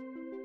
Good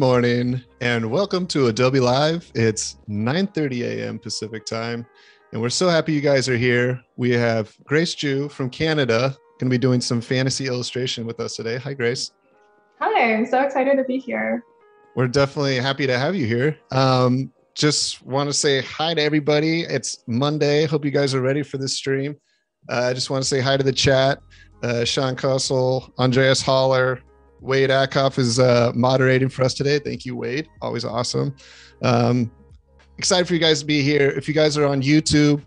morning and welcome to Adobe Live. It's 9:30 a.m. Pacific time, and we're so happy you guys are here. We have Grace Zhu from Canada going to be doing some fantasy illustration with us today. Hi, Grace. Hi, I'm so excited to be here. We're definitely happy to have you here. Um, just want to say hi to everybody. It's Monday. Hope you guys are ready for this stream. Uh, I just want to say hi to the chat. Uh, Sean Cussel, Andreas Holler, Wade Akoff is uh, moderating for us today. Thank you, Wade. Always awesome. Um, excited for you guys to be here. If you guys are on YouTube,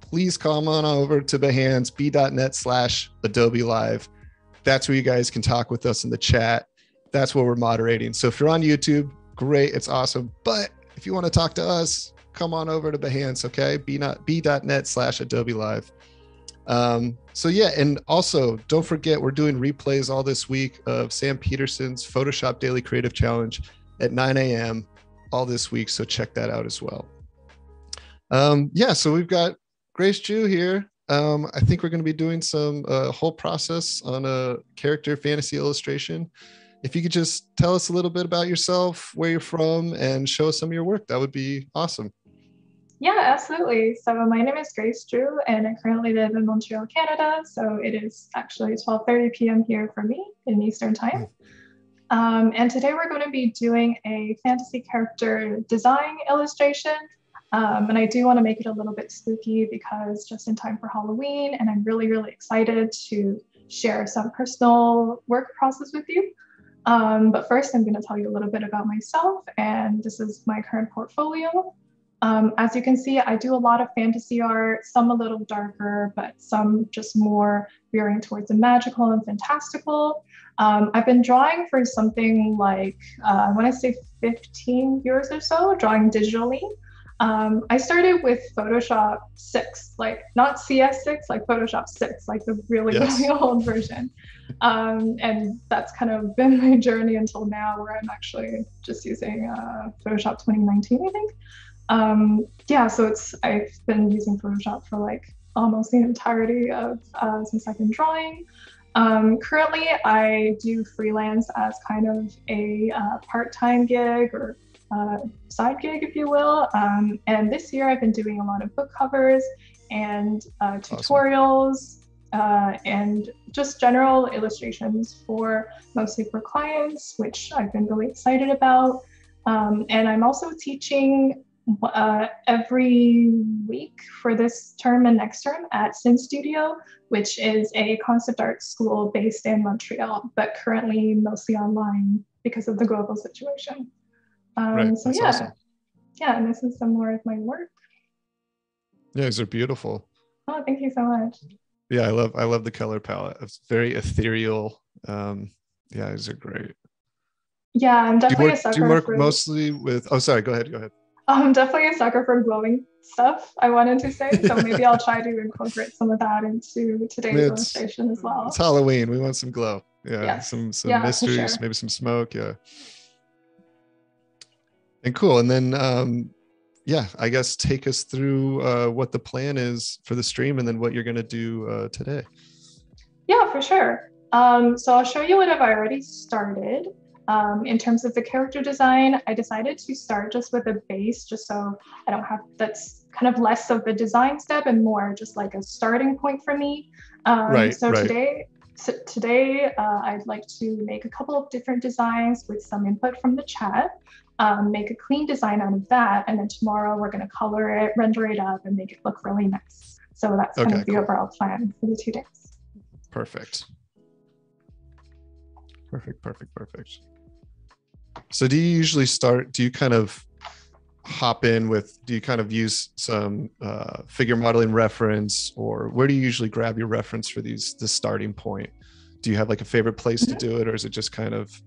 please come on over to Behance, b.net slash Adobe Live. That's where you guys can talk with us in the chat. That's what we're moderating. So if you're on YouTube, great. It's awesome. But if you want to talk to us, come on over to Behance, okay? B.net slash Adobe Live. Um, so yeah, and also don't forget we're doing replays all this week of Sam Peterson's Photoshop Daily Creative Challenge at 9 a.m. all this week. So check that out as well. Um, yeah, so we've got Grace Zhu here. Um, I think we're going to be doing some uh, whole process on a character fantasy illustration. If you could just tell us a little bit about yourself, where you're from, and show us some of your work, that would be awesome. Yeah, absolutely. So my name is Grace Zhu, and I currently live in Montreal, Canada. So it is actually 12:30 p.m. here for me in Eastern Time. Um, and today we're going to be doing a fantasy character design illustration. Um, and I do want to make it a little bit spooky because just in time for Halloween, and I'm really, really excited to share some personal work process with you. Um, but first, I'm going to tell you a little bit about myself, and this is my current portfolio. Um, as you can see, I do a lot of fantasy art, some a little darker, but some just more veering towards the magical and fantastical. Um, I've been drawing for something like, uh, I want to say 15 years or so, drawing digitally. Um, I started with Photoshop 6, like not CS6, like Photoshop 6, like the really, yes. really old version. Um, and that's kind of been my journey until now, where I'm actually just using uh, Photoshop 2019, I think. Um, yeah, so it's I've been using Photoshop for like almost the entirety of uh, since I've been drawing. Um, currently, I do freelance as kind of a uh, part-time gig or uh, side gig, if you will. Um, and this year, I've been doing a lot of book covers and uh, tutorials. Awesome. Uh, and just general illustrations for mostly for clients, which I've been really excited about. Um, and I'm also teaching uh, every week for this term and next term at Syn Studio, which is a concept art school based in Montreal, but currently mostly online because of the global situation. Um, right. So yeah, awesome. yeah, and this is some more of my work. Yeah, these are beautiful. Oh, thank you so much. Yeah, I love I love the color palette. It's very ethereal. Um, yeah, these are great. Yeah, I'm definitely work, a sucker. Do you work for... mostly with? Oh, sorry. Go ahead. Go ahead. I'm definitely a sucker for glowing stuff. I wanted to say, so maybe I'll try to incorporate some of that into today's it's, illustration as well. It's Halloween. We want some glow. Yeah, yes. some some yeah, mysteries, sure. maybe some smoke. Yeah, and cool. And then, um, yeah, I guess take us through uh, what the plan is for the stream, and then what you're going to do uh, today. Yeah, for sure. Um, so I'll show you what I've already started. Um, in terms of the character design, I decided to start just with a base, just so I don't have that's kind of less of a design step and more just like a starting point for me. Um, right, so right. today, so today uh, I'd like to make a couple of different designs with some input from the chat. Um, make a clean design out of that, and then tomorrow we're going to color it, render it up, and make it look really nice. So that's kind okay, of the cool. overall plan for the two days. Perfect. Perfect, perfect, perfect. So do you usually start? Do you kind of hop in with do you kind of use some uh, figure modeling reference or where do you usually grab your reference for these the starting point do you have like a favorite place mm-hmm. to do it or is it just kind of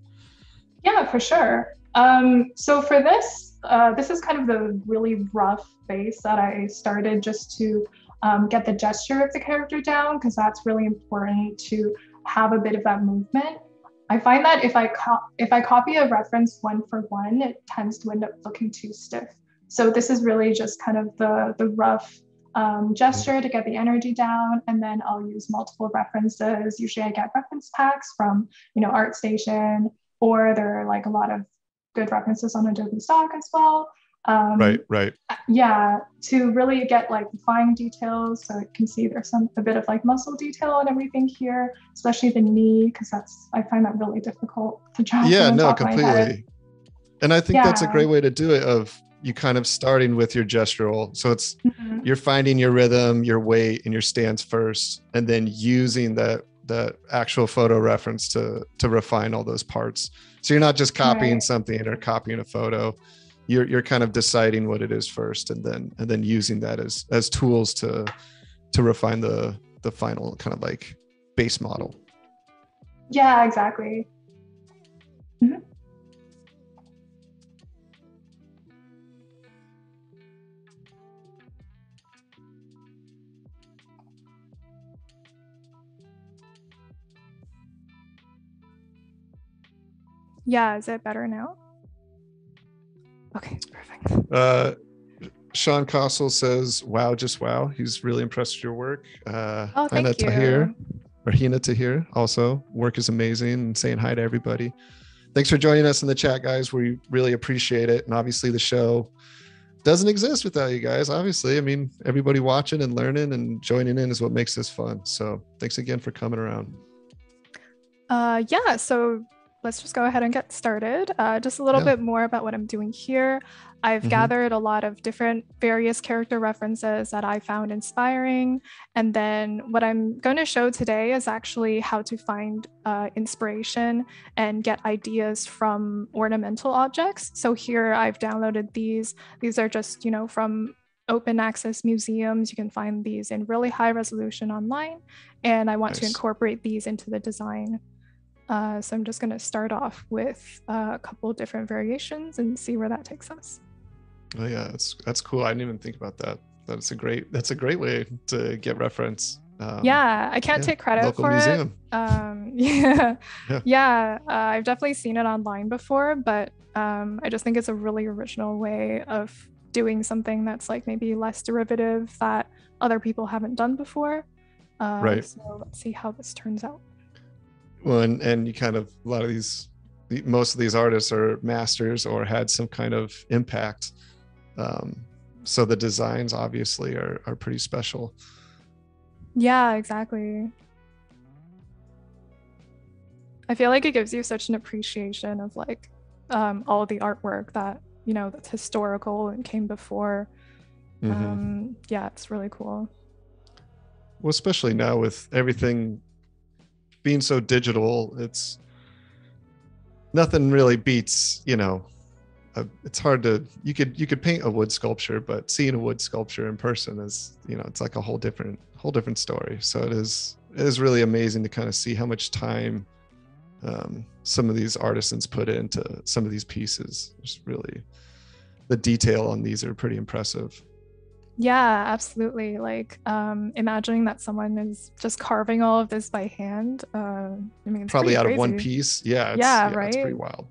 yeah for sure um, so for this uh, this is kind of the really rough base that i started just to um, get the gesture of the character down because that's really important to have a bit of that movement I find that if I co- if I copy a reference one for one, it tends to end up looking too stiff. So this is really just kind of the the rough um, gesture to get the energy down, and then I'll use multiple references. Usually, I get reference packs from you know ArtStation, or there are like a lot of good references on Adobe Stock as well. Um, right, right. Yeah, to really get like fine details, so you can see there's some a bit of like muscle detail and everything here, especially the knee, because that's I find that really difficult to draw. Yeah, no, completely. And I think yeah. that's a great way to do it. Of you kind of starting with your gestural, so it's mm-hmm. you're finding your rhythm, your weight, and your stance first, and then using that the actual photo reference to to refine all those parts. So you're not just copying right. something or copying a photo you're you're kind of deciding what it is first and then and then using that as as tools to to refine the the final kind of like base model yeah exactly mm-hmm. Yeah, is it better now? Okay, perfect. Uh, Sean Kossel says, "Wow, just wow." He's really impressed with your work. Uh, oh, thank Hina you. Tahir, or Hina Tahir, also work is amazing. And saying hi to everybody. Thanks for joining us in the chat, guys. We really appreciate it. And obviously, the show doesn't exist without you guys. Obviously, I mean, everybody watching and learning and joining in is what makes this fun. So, thanks again for coming around. Uh, yeah. So let's just go ahead and get started. Uh, just a little yeah. bit more about what I'm doing here. I've mm-hmm. gathered a lot of different various character references that I found inspiring. And then what I'm going to show today is actually how to find uh, inspiration and get ideas from ornamental objects. So here I've downloaded these. These are just, you know, from open access museums. You can find these in really high resolution online. And I want nice. to incorporate these into the design. Uh, so I'm just going to start off with uh, a couple different variations and see where that takes us. Oh yeah, that's that's cool. I didn't even think about that. That's a great that's a great way to get reference. Um, yeah, I can't yeah, take credit for museum. it. Um, yeah, yeah, yeah uh, I've definitely seen it online before, but um, I just think it's a really original way of doing something that's like maybe less derivative that other people haven't done before. Uh, right. So let's see how this turns out well and, and you kind of a lot of these most of these artists are masters or had some kind of impact. Um, so the designs obviously are, are pretty special. Yeah exactly. I feel like it gives you such an appreciation of like um, all the artwork that you know that's historical and came before. Mm-hmm. um, yeah it's really cool. Well especially now with everything being so digital, it's nothing really beats, you know, a, it's hard to you could you could paint a wood sculpture, but seeing a wood sculpture in person is, you know, it's like a whole different whole different story. So it is it is really amazing to kind of see how much time um, some of these artisans put into some of these pieces. It's really the detail on these are pretty impressive. Yeah, absolutely. Like um, imagining that someone is just carving all of this by hand. Uh, I mean, probably out crazy. of one piece. Yeah. yeah, yeah, right. It's pretty wild.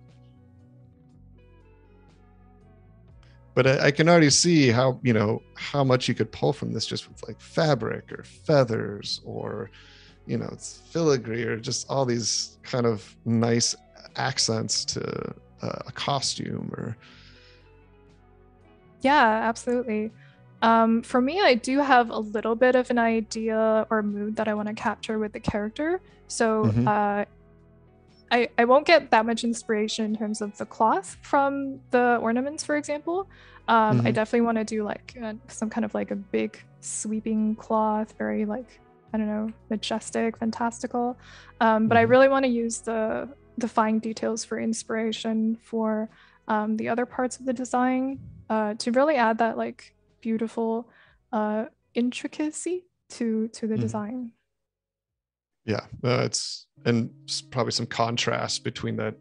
But I, I, can already see how you know how much you could pull from this just with like fabric or feathers or you know it's filigree or just all these kind of nice accents to uh, a costume or. Yeah, absolutely. Um, for me, I do have a little bit of an idea or mood that I want to capture with the character. So mm-hmm. uh, I, I won't get that much inspiration in terms of the cloth from the ornaments, for example. Um, mm-hmm. I definitely want to do like uh, some kind of like a big sweeping cloth, very like I don't know, majestic, fantastical. Um, but mm-hmm. I really want to use the the fine details for inspiration for um, the other parts of the design uh, to really add that like beautiful uh, intricacy to to the Mhm. design. Yeah, uh, it's and probably some contrast between that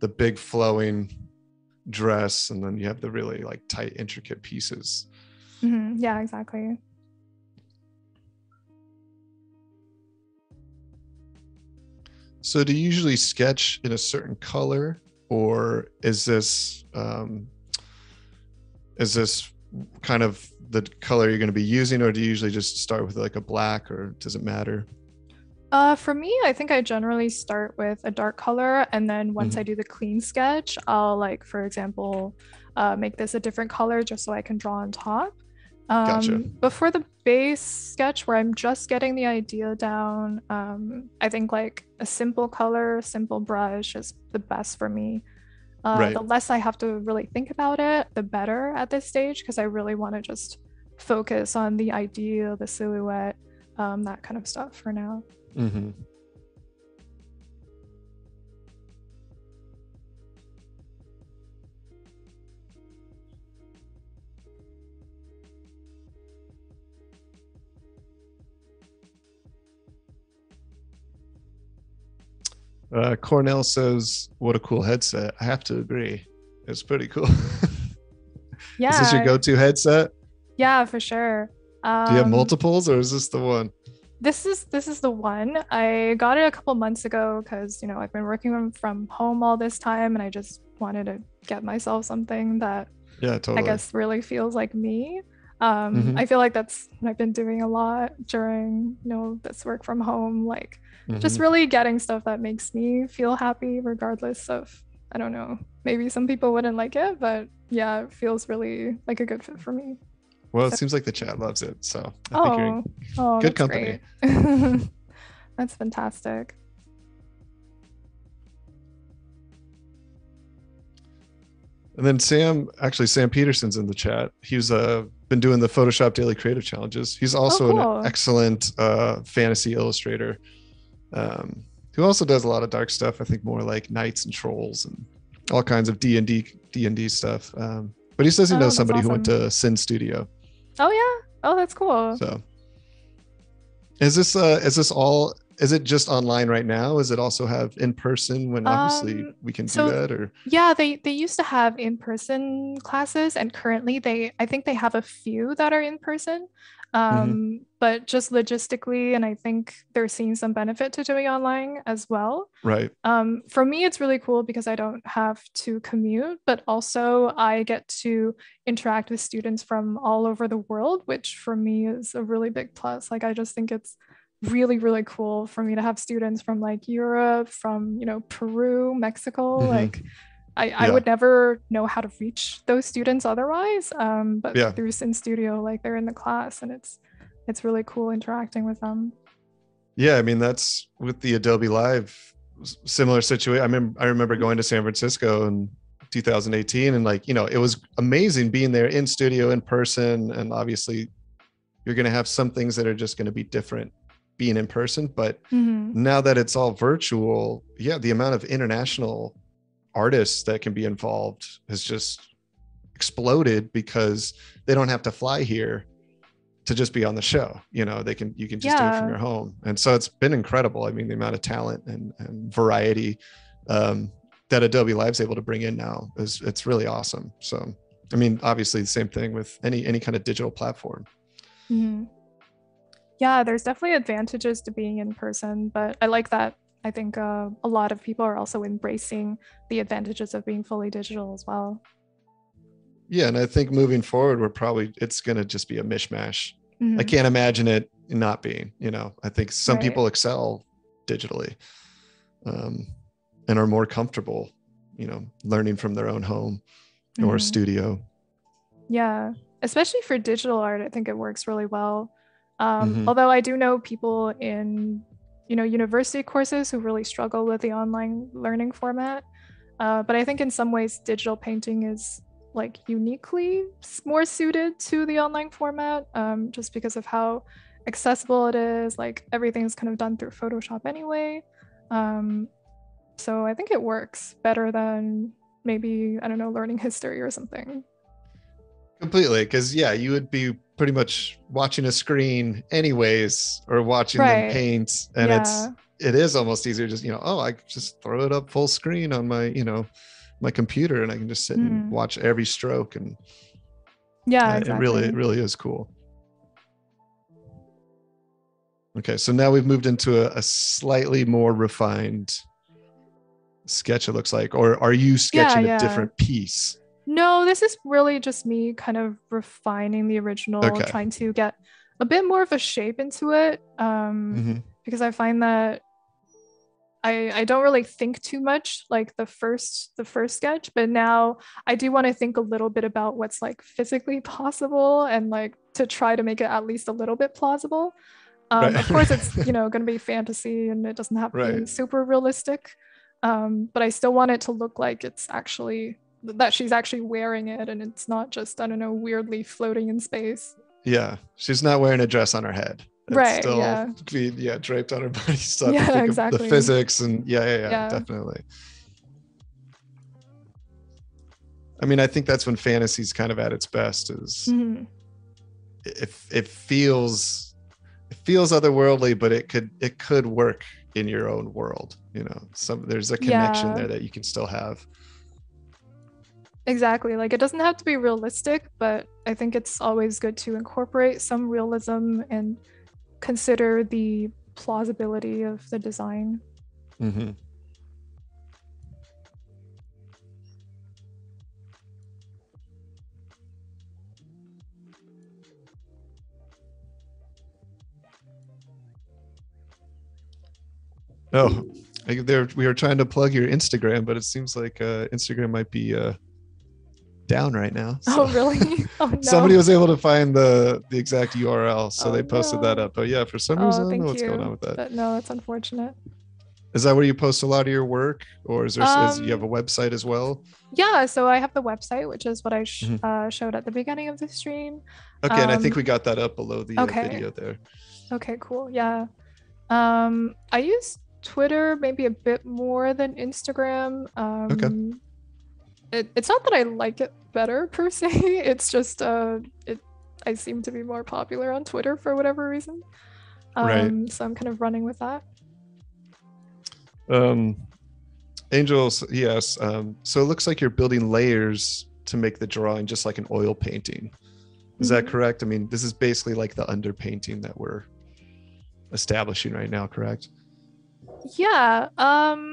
the big flowing dress and then you have the really like tight intricate pieces. Mhm, Yeah, exactly. So do you usually sketch in a certain color or is this um is this kind of the color you're going to be using or do you usually just start with like a black or does it matter? Uh, for me, I think I generally start with a dark color, and then once Mhm. I do the clean sketch, I'll like, for example, uh, make this a different color just so I can draw on top. Um, Gotcha. But for the base sketch, where I'm just getting the idea down, um, I think like a simple color, simple brush is the best for me. Uh, Right. The less I have to really think about it, the better at this stage, because I really want to just focus on the idea, the silhouette, um, that kind of stuff for now. Mm-hmm. Uh, Cornell says, "What a cool headset." I have to agree. It's pretty cool. Yeah. is this your go-to headset? Yeah, for sure. Um, Do you have multiples, or is this the one? This is this is the one. I got it a couple months ago because you know I've been working from home all this time, and I just wanted to get myself something that Yeah, totally. I guess really feels like me. Um, Mhm. I feel like that's what I've been doing a lot during you know this work from home, like just Mhm. really getting stuff that makes me feel happy, regardless of I don't know. Maybe some people wouldn't like it, but yeah, it feels really like a good fit for me. well, it so- seems like the chat loves it, so I think you're Oh, oh, good company. that's fantastic. And then Sam, actually Sam Peterson's in the chat. He's uh been doing the Photoshop Daily Creative Challenges. He's also Oh, cool. an excellent uh fantasy illustrator. Um who also does a lot of dark stuff, I think more like knights and trolls and all kinds of D&D D&D stuff. Um but he says he Oh, knows somebody who went to Syn Studio. Oh yeah. Oh, that's cool. So is this uh is this all is it just online right now? Is it also have in person when obviously Um, we can so- do that or Yeah, they they used to have in-person classes, and currently they I think they have a few that are in person. Um, but just logistically, and I think they're seeing some benefit to doing online as well. right? Um, for me, it's really cool because I don't have to commute, but also I get to interact with students from all over the world, which for me is a really big plus. Like, I just think it's really, really cool for me to have students from like Europe, from, you know, Peru, Mexico. Mhm. Like, I, I would never know how to reach those students otherwise. Um, but Yeah. through Syn Studio, like they're in the class and it's it's really cool interacting with them. Yeah, I mean that's with the Adobe Live similar situation. I remember I remember going to San Francisco in 2018 and like, you know, it was amazing being there in studio in person and obviously you're going to have some things that are just going to be different being in person, but Mhm. now that it's all virtual, yeah, the amount of international artists that can be involved has just exploded because they don't have to fly here to just be on the show. You know, they can you can just do it from your home. And so it's been incredible. I mean, the amount of talent and, and variety um, that Adobe Live's able to bring in now is it's really awesome. So I mean, obviously the same thing with any any kind of digital platform. Mhm. Yeah, there's definitely advantages to being in person, but I like that. I think uh, a lot of people are also embracing the advantages of being fully digital as well. Yeah, and I think moving forward, we're probably it's gonna just be a mishmash. I Mhm. can't imagine it not being. You know, I think some Right. people excel digitally, um, and are more comfortable. You know, learning from their own home or Mhm. studio. Yeah, especially for digital art, I think it works really well. Um, Mhm. Although I do know people in, you know, university courses who really struggle with the online learning format. Uh, but I think in some ways, digital painting is like uniquely more suited to the online format, um, just because of how accessible it is. Like everything's kind of done through Photoshop anyway. Um, so I think it works better than maybe I don't know learning history or something. completely because yeah you would be pretty much watching a screen anyways or watching Right. them paint and Yeah. it's it is almost easier just you know oh i just throw it up full screen on my you know my computer and i can just sit Mhm. and watch every stroke and Yeah, uh, exactly. it really it really is cool okay so now we've moved into a, a slightly more refined sketch it looks like or are you sketching yeah. a different piece No, this is really just me kind of refining the original, Okay. trying to get a bit more of a shape into it. Um, Mhm. because I find that I I don't really think too much like the first the first sketch, but now I do want to think a little bit about what's like physically possible and like to try to make it at least a little bit plausible. Um, Right. Of course, it's you know going to be fantasy and it doesn't have to be super realistic, um, but I still want it to look like it's actually that she's actually wearing it and it's not just I don't know weirdly floating in space. Yeah, she's not wearing a dress on her head. It's Right, Still yeah. Be, yeah, draped on her body. Stuff. Yeah, exactly. The physics and yeah, yeah, yeah, Yeah. definitely. I mean, I think that's when fantasy's kind of at its best. Is Mhm. it, it feels it feels otherworldly, but it could it could work in your own world. You know, some there's a connection Yeah. there that you can still have. Exactly. Like it doesn't have to be realistic, but I think it's always good to incorporate some realism and consider the plausibility of the design. Mm-hmm. Oh, I- there we were trying to plug your Instagram, but it seems like uh, Instagram might be uh, down right now. Oh, really? Oh, no. Somebody was able to find the the exact URL, so Oh, they posted that up. But yeah, for some Oh, reason, I don't know what's you. going on with that. But no, that's unfortunate. Is that where you post a lot of your work, or is there is, you have Um, a website as well? Yeah, so I have the website, which is what I sh- Mhm. uh, showed at the beginning of the stream. Okay, and I think um, we got that up below the uh, video there. Okay, cool. Yeah. Um, I use Twitter maybe a bit more than Instagram. Um, it, it's not that I like it better per se. It's just uh, it I seem to be more popular on Twitter for whatever reason. Um, Right. So I'm kind of running with that. Um, Angels, yes. Um, so it looks like you're building layers to make the drawing just like an oil painting. Is that Mhm. correct? I mean, this is basically like the underpainting that we're establishing right now, correct? Yeah. Um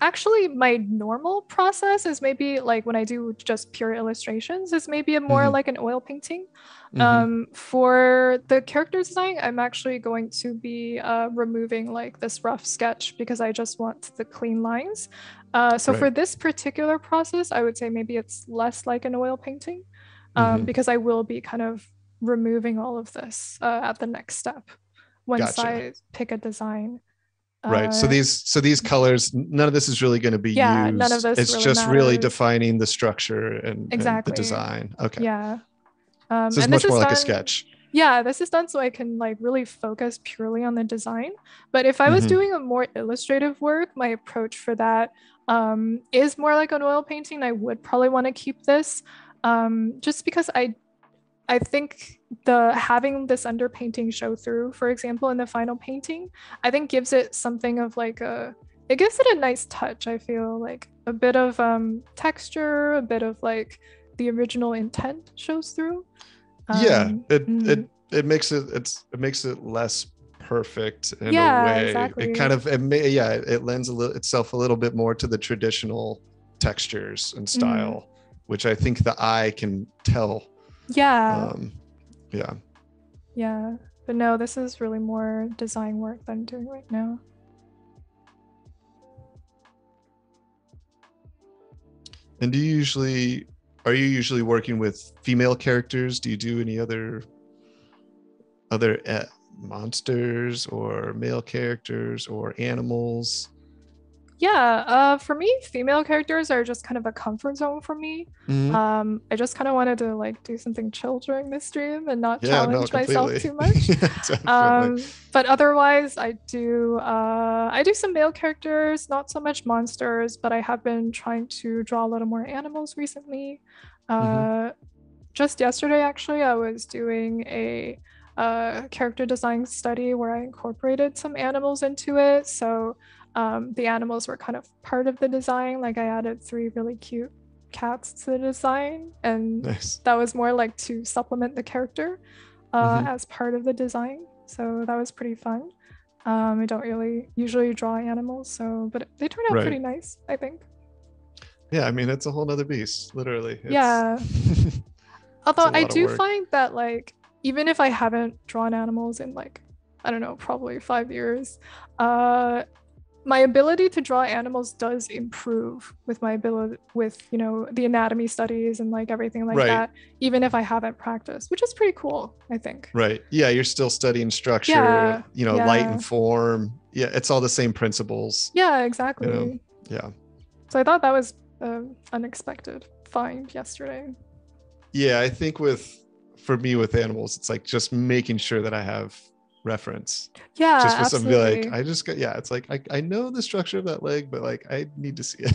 actually my normal process is maybe like when I do just pure illustrations is maybe a more Mhm. like an oil painting. Mhm. Um for the character design, I'm actually going to be uh removing like this rough sketch because I just want the clean lines. Uh so for this particular process, I would say maybe it's less like an oil painting. Um Mhm. because I will be kind of removing all of this uh, at the next step once Gotcha. I pick a design. Right. So Uh, these so these colors, none of this is really going to be Yeah, used. none of this it's really just really defining the structure and, and Exactly. the design. Okay. Yeah. Um, So it's and much this more is like a sketch. Yeah, this is done so I can like really focus purely on the design. But if I was Mhm. doing a more illustrative work, my approach for that um, is more like an oil painting. I would probably want to keep this um, just because I I think the having this underpainting show through, for example, in the final painting, I think gives it something of like a it gives it a nice touch. I feel like a bit of um, texture, a bit of like the original intent shows through. yeah. Um, It mhm. it it makes it it's it makes it less perfect in Yeah, a way. exactly. It kind of it may, yeah, it lends a little itself a little bit more to the traditional textures and Mm-hmm. style, which I think the eye can tell. Yeah, Um, yeah. yeah. But no, this is really more design work that I'm doing right now. And do you usually are you usually working with female characters? Do you do any other other uh, monsters or male characters or animals? Yeah, uh, for me, female characters are just kind of a comfort zone for me. Mhm. Um, I just kind of wanted to like do something chill during this stream and not yeah, no, challenge myself too much. Yeah, um, but otherwise, I do uh, I do some male characters, not so much monsters. But I have been trying to draw a little more animals recently. Uh, Mhm. just yesterday, actually, I was doing a uh, character design study where I incorporated some animals into it. So um, the animals were kind of part of the design. Like I added three really cute cats to the design, and Nice. that was more like to supplement the character uh, Mhm. as part of the design. So that was pretty fun. Um, I don't really usually draw animals, so but they turned out Right. pretty nice, I think. Yeah, I mean it's a whole nother beast, literally. It's- Yeah. Although I do find that like even if I haven't drawn animals in like I don't know, probably five years, uh my ability to draw animals does improve with my ability with you know the anatomy studies and like everything like Right. that even if i haven't practiced which is pretty cool i think right. Yeah, you're still studying structure, Yeah, you know, light and form. Yeah, it's all the same principles. yeah exactly Yeah. so i thought that was um, unexpected find yesterday Yeah, I think with for me with animals, it's like just making sure that I have reference. yeah just for some be like, I just got yeah, it's like I, I know the structure of that leg, but like I need to see it.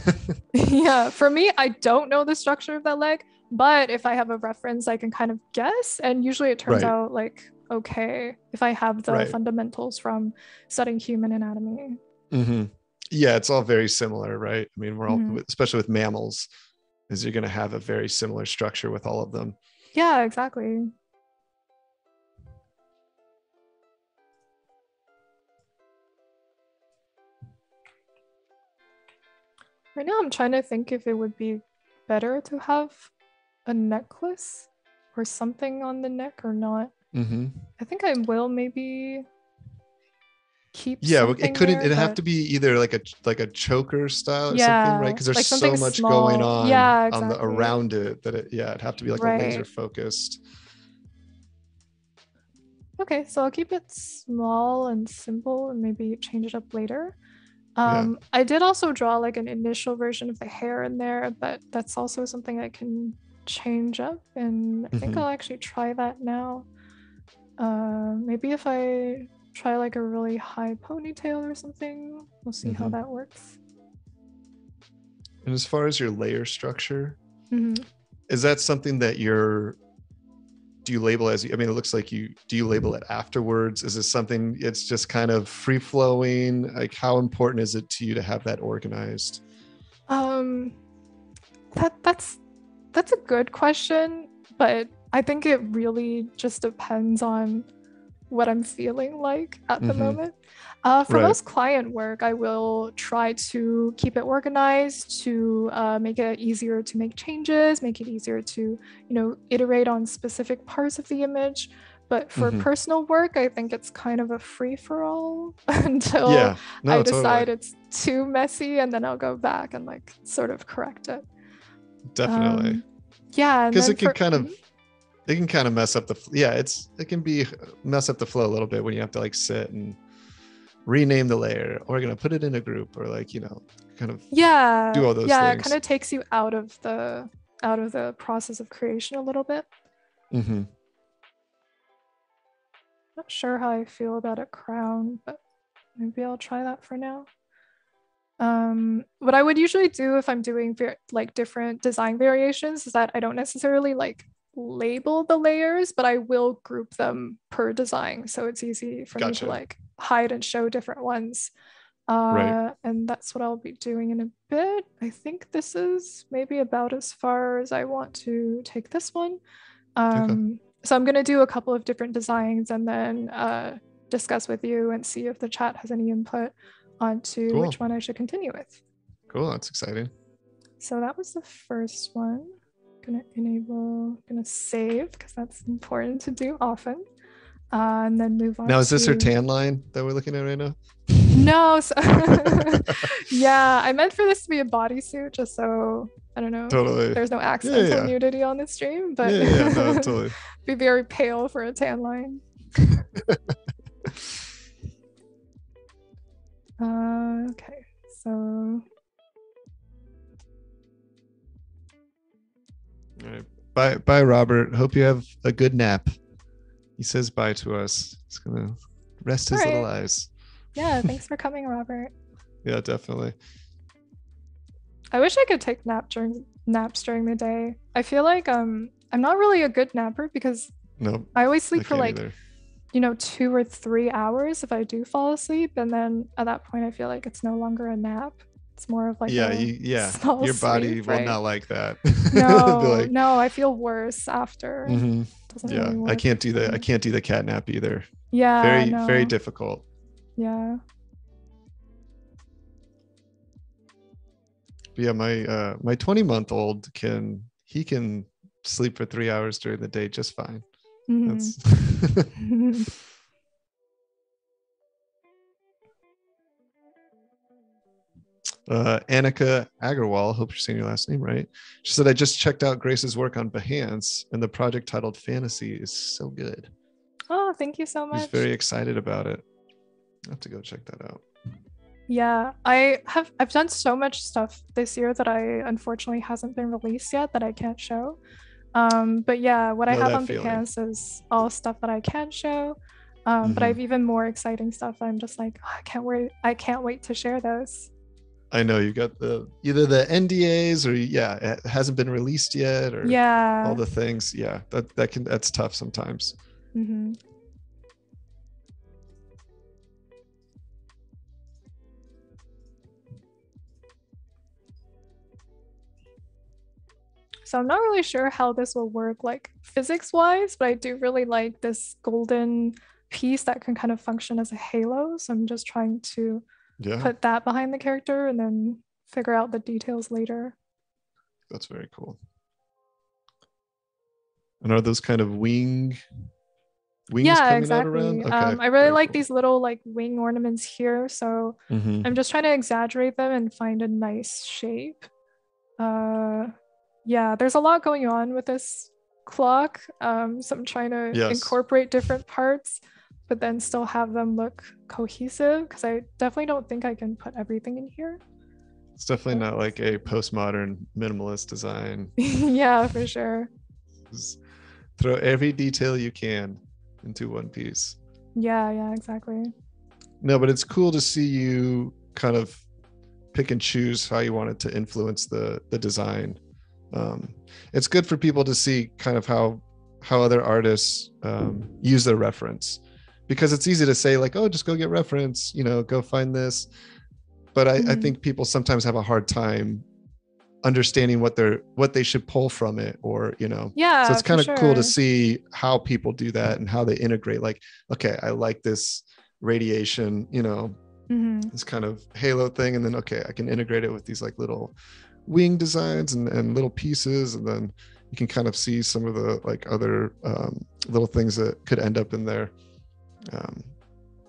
yeah for me i don't know the structure of that leg but if i have a reference i can kind of guess and usually it turns Right. out like okay if i have the Right. fundamentals from studying human anatomy hmm Yeah, it's all very similar, right? I mean, we're all Mhm. especially with mammals, is you're gonna have a very similar structure with all of them. yeah exactly right now i'm trying to think if it would be better to have a necklace or something on the neck or not Mm-hmm. I think I will maybe keep. Yeah, it couldn't. there, It'd have to be either like a like a choker style or Yeah, something, right? Because there's like so much going on Yeah, on the around it that it yeah, it'd have to be like a laser focused. Okay, so I'll keep it small and simple, and maybe change it up later. Yeah. Um, I did also draw like an initial version of the hair in there, but that's also something I can change up, and I think Mhm. I'll actually try that now. Uh, maybe if I try like a really high ponytail or something, we'll see how Mhm. that works. And as far as your layer structure, Mhm. is that something that you're do you label as i mean it looks like you do you label it afterwards? Is this something it's just kind of free flowing like how important is it to you to have that organized? Um, that that's that's a good question, but I think it really just depends on what I'm feeling like at the Mhm. moment. Uh, for Right. most client work, I will try to keep it organized to uh, make it easier to make changes, make it easier to, you know, iterate on specific parts of the image. But for Mhm. personal work, I think it's kind of a free for all until yeah no I totally. decide it's too messy and then I'll go back and like sort of correct it. definitely Um, yeah, because it can for- kind of Mhm. It can kind of mess up the yeah it's it can be mess up the flow a little bit when you have to like sit and rename the layer or gonna put it in a group or like you know kind of yeah, do all those yeah, it kind of takes you out of the out of the process of creation a little bit. mm-hmm Not sure how I feel about a crown, but maybe I'll try that for now. Um, what I would usually do if I'm doing var- like different design variations is that I don't necessarily like label the layers, but I will group them per design, so it's easy for me to like hide and show different ones. Uh, Right. And that's what I'll be doing in a bit. I think this is maybe about as far as I want to take this one. Um, So I'm going to do a couple of different designs and then uh, discuss with you and see if the chat has any input onto Cool. which one I should continue with. cool that's exciting So that was the first one. Gonna enable, gonna save because that's important to do often. Uh, and then move on. now is this her tan line that we're looking at right now No. So yeah, I meant for this to be a bodysuit just so I don't know. totally There's no accidental yeah. nudity on this stream, but yeah yeah no totally be very pale for a tan line. uh, okay, so right. Bye, bye, Robert. Hope you have a good nap. He says bye to us. He's gonna rest his All little eyes. yeah, thanks for coming, Robert. Yeah, definitely. I wish I could take nap during naps during the day. I feel like um I'm not really a good napper because No, I always I sleep for like either. you know two or three hours if I do fall asleep, and then at that point I feel like it's no longer a nap. It's more of like yeah, you, yeah. Your body sleep, will right? not like that. No, like, no, I feel worse after. "Mhm, Doesn't Yeah, really I can't do the I can't do the cat nap either. Yeah, very very difficult. Yeah. But yeah, my uh my 20 month old can he can sleep for three hours during the day just fine. Mhm. That's uh Annika Agarwal, hope you're saying your last name right. She said I just checked out Grace's work on Behance and the project titled Fantasy is so good. oh, thank you so much. He's much. very excited about it. I have to go check that out. Yeah, I have I've done so much stuff this year that I unfortunately hasn't been released yet that I can't show. Um, but yeah, what I have on feeling. Behance is all stuff that I can show. Um, but Mhm. I have even more exciting stuff. I'm just like, "Oh, I can't wait. I can't wait to share those. I know you got the either the NDAs or yeah, it hasn't been released yet or Yeah. all the things. Yeah, that that can that's tough sometimes. hmm So I'm not really sure how this will work like physics wise, but I do really like this golden piece that can kind of function as a halo. So I'm just trying to Yeah, put that behind the character and then figure out the details later. that's very cool. And are those kind of wing wings yeah, coming exactly. out around? Okay, um, I really like cool. these little like wing ornaments here. So Mhm. I'm just trying to exaggerate them and find a nice shape. Uh, yeah, there's a lot going on with this clock. Um, so I'm trying to Yes. incorporate different parts, but then still have them look cohesive because I definitely don't think I can put everything in here. It's definitely not like a postmodern minimalist design. yeah, for sure. Just throw every detail you can into one piece. Yeah, yeah, exactly. No, but it's cool to see you kind of pick and choose how you want it to influence the the design. Um, it's good for people to see kind of how how other artists um, use their reference, because it's easy to say like, oh, just go get reference, you know, go find this. But I, I Mhm. think people sometimes have a hard time understanding what they're what they should pull from it, or you know, Yeah. so it's kind of cool to see how people do that and how they integrate like okay i like this radiation you know Mhm. this kind of halo thing and then okay i can integrate it with these like little wing designs and, and little pieces and then you can kind of see some of the like other um, little things that could end up in there um,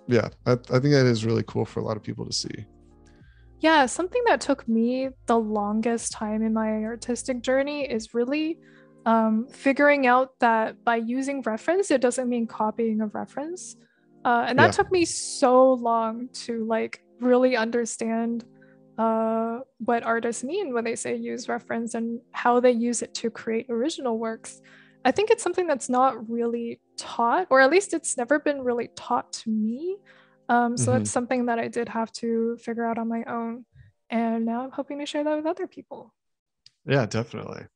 yeah I, I think that is really cool for a lot of people to see Yeah, something that took me the longest time in my artistic journey is really um, figuring out that by using reference, it doesn't mean copying a reference. Uh, and that Yeah. took me so long to like really understand uh, what artists mean when they say use reference and how they use it to create original works. I think it's something that's not really taught, or at least it's never been really taught to me. Um, so Mhm. that's something that I did have to figure out on my own. And now I'm hoping to share that with other people. Yeah, definitely.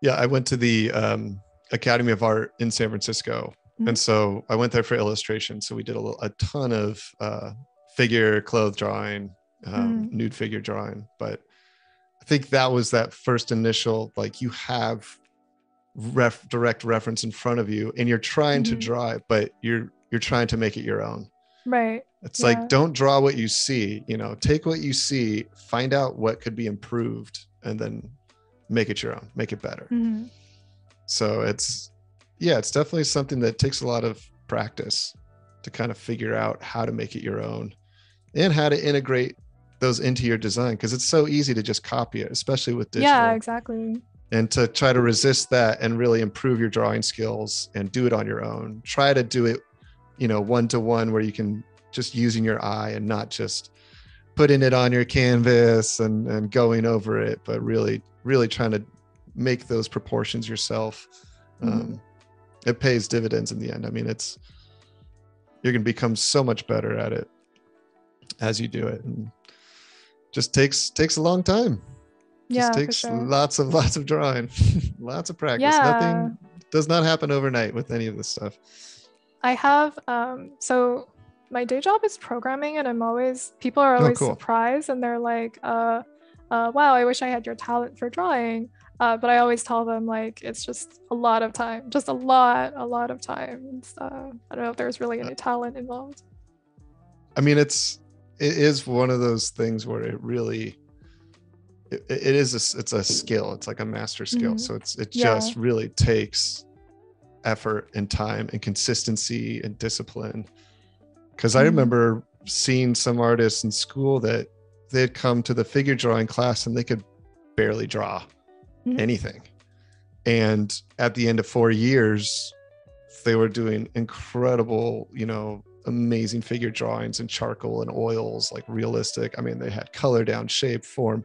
Yeah, I went to the um, Academy of Art in San Francisco, Mhm. and so I went there for illustration. So we did a, little, a ton of uh, figure clothes drawing, um, nude figure drawing. But I think that was that first initial like you have ref direct reference in front of you, and you're trying to Mhm. draw it, but you're you're trying to make it your own. Right. It's Yeah. like don't draw what you see, you know, take what you see, find out what could be improved and then make it your own, make it better. Mhm. So it's yeah, it's definitely something that takes a lot of practice to kind of figure out how to make it your own and how to integrate those into your design because it's so easy to just copy it, especially with digital. Yeah, exactly. And to try to resist that and really improve your drawing skills and do it on your own. Try to do it, you know, one to one where you can just using your eye and not just putting it on your canvas and, and going over it, but really, really trying to make those proportions yourself. Um, it pays dividends in the end. I mean, it's you're gonna become so much better at it as you do it, and just takes takes a long time. Yeah, just for takes sure. lots of lots of drawing, lots of practice. Yeah. Nothing does not happen overnight with any of this stuff. I have um so my day job is programming and I'm always people are Oh, always cool. surprised and they're like uh uh wow I wish I had your talent for drawing uh but I always tell them like it's just a lot of time just a lot a lot of time uh, I don't know if there's really any talent involved I mean, it's it is one of those things where it really it, it is a, it's a skill. It's like a master skill. Mhm. So it's it Yeah. just really takes effort and time and consistency and discipline. Because I Mhm. remember seeing some artists in school that they'd come to the figure drawing class and they could barely draw Mhm. anything. And at the end of four years, they were doing incredible, you know, amazing figure drawings and charcoal and oils, like realistic. I mean, they had color down, shape, form.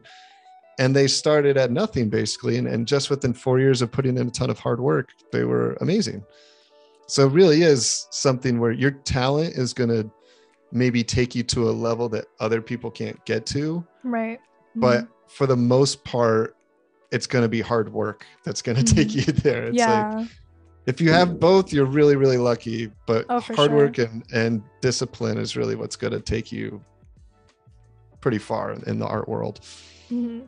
And they started at nothing basically. And, and just within four years of putting in a ton of hard work, they were amazing. So it really is something where your talent is going to maybe take you to a level that other people can't get to right but Mhm. for the most part it's going to be hard work that's going to take Mhm. you there it's yeah like if you have both you're really really lucky but Oh, hard sure. work and and discipline is really what's going to take you pretty far in the art world Mhm.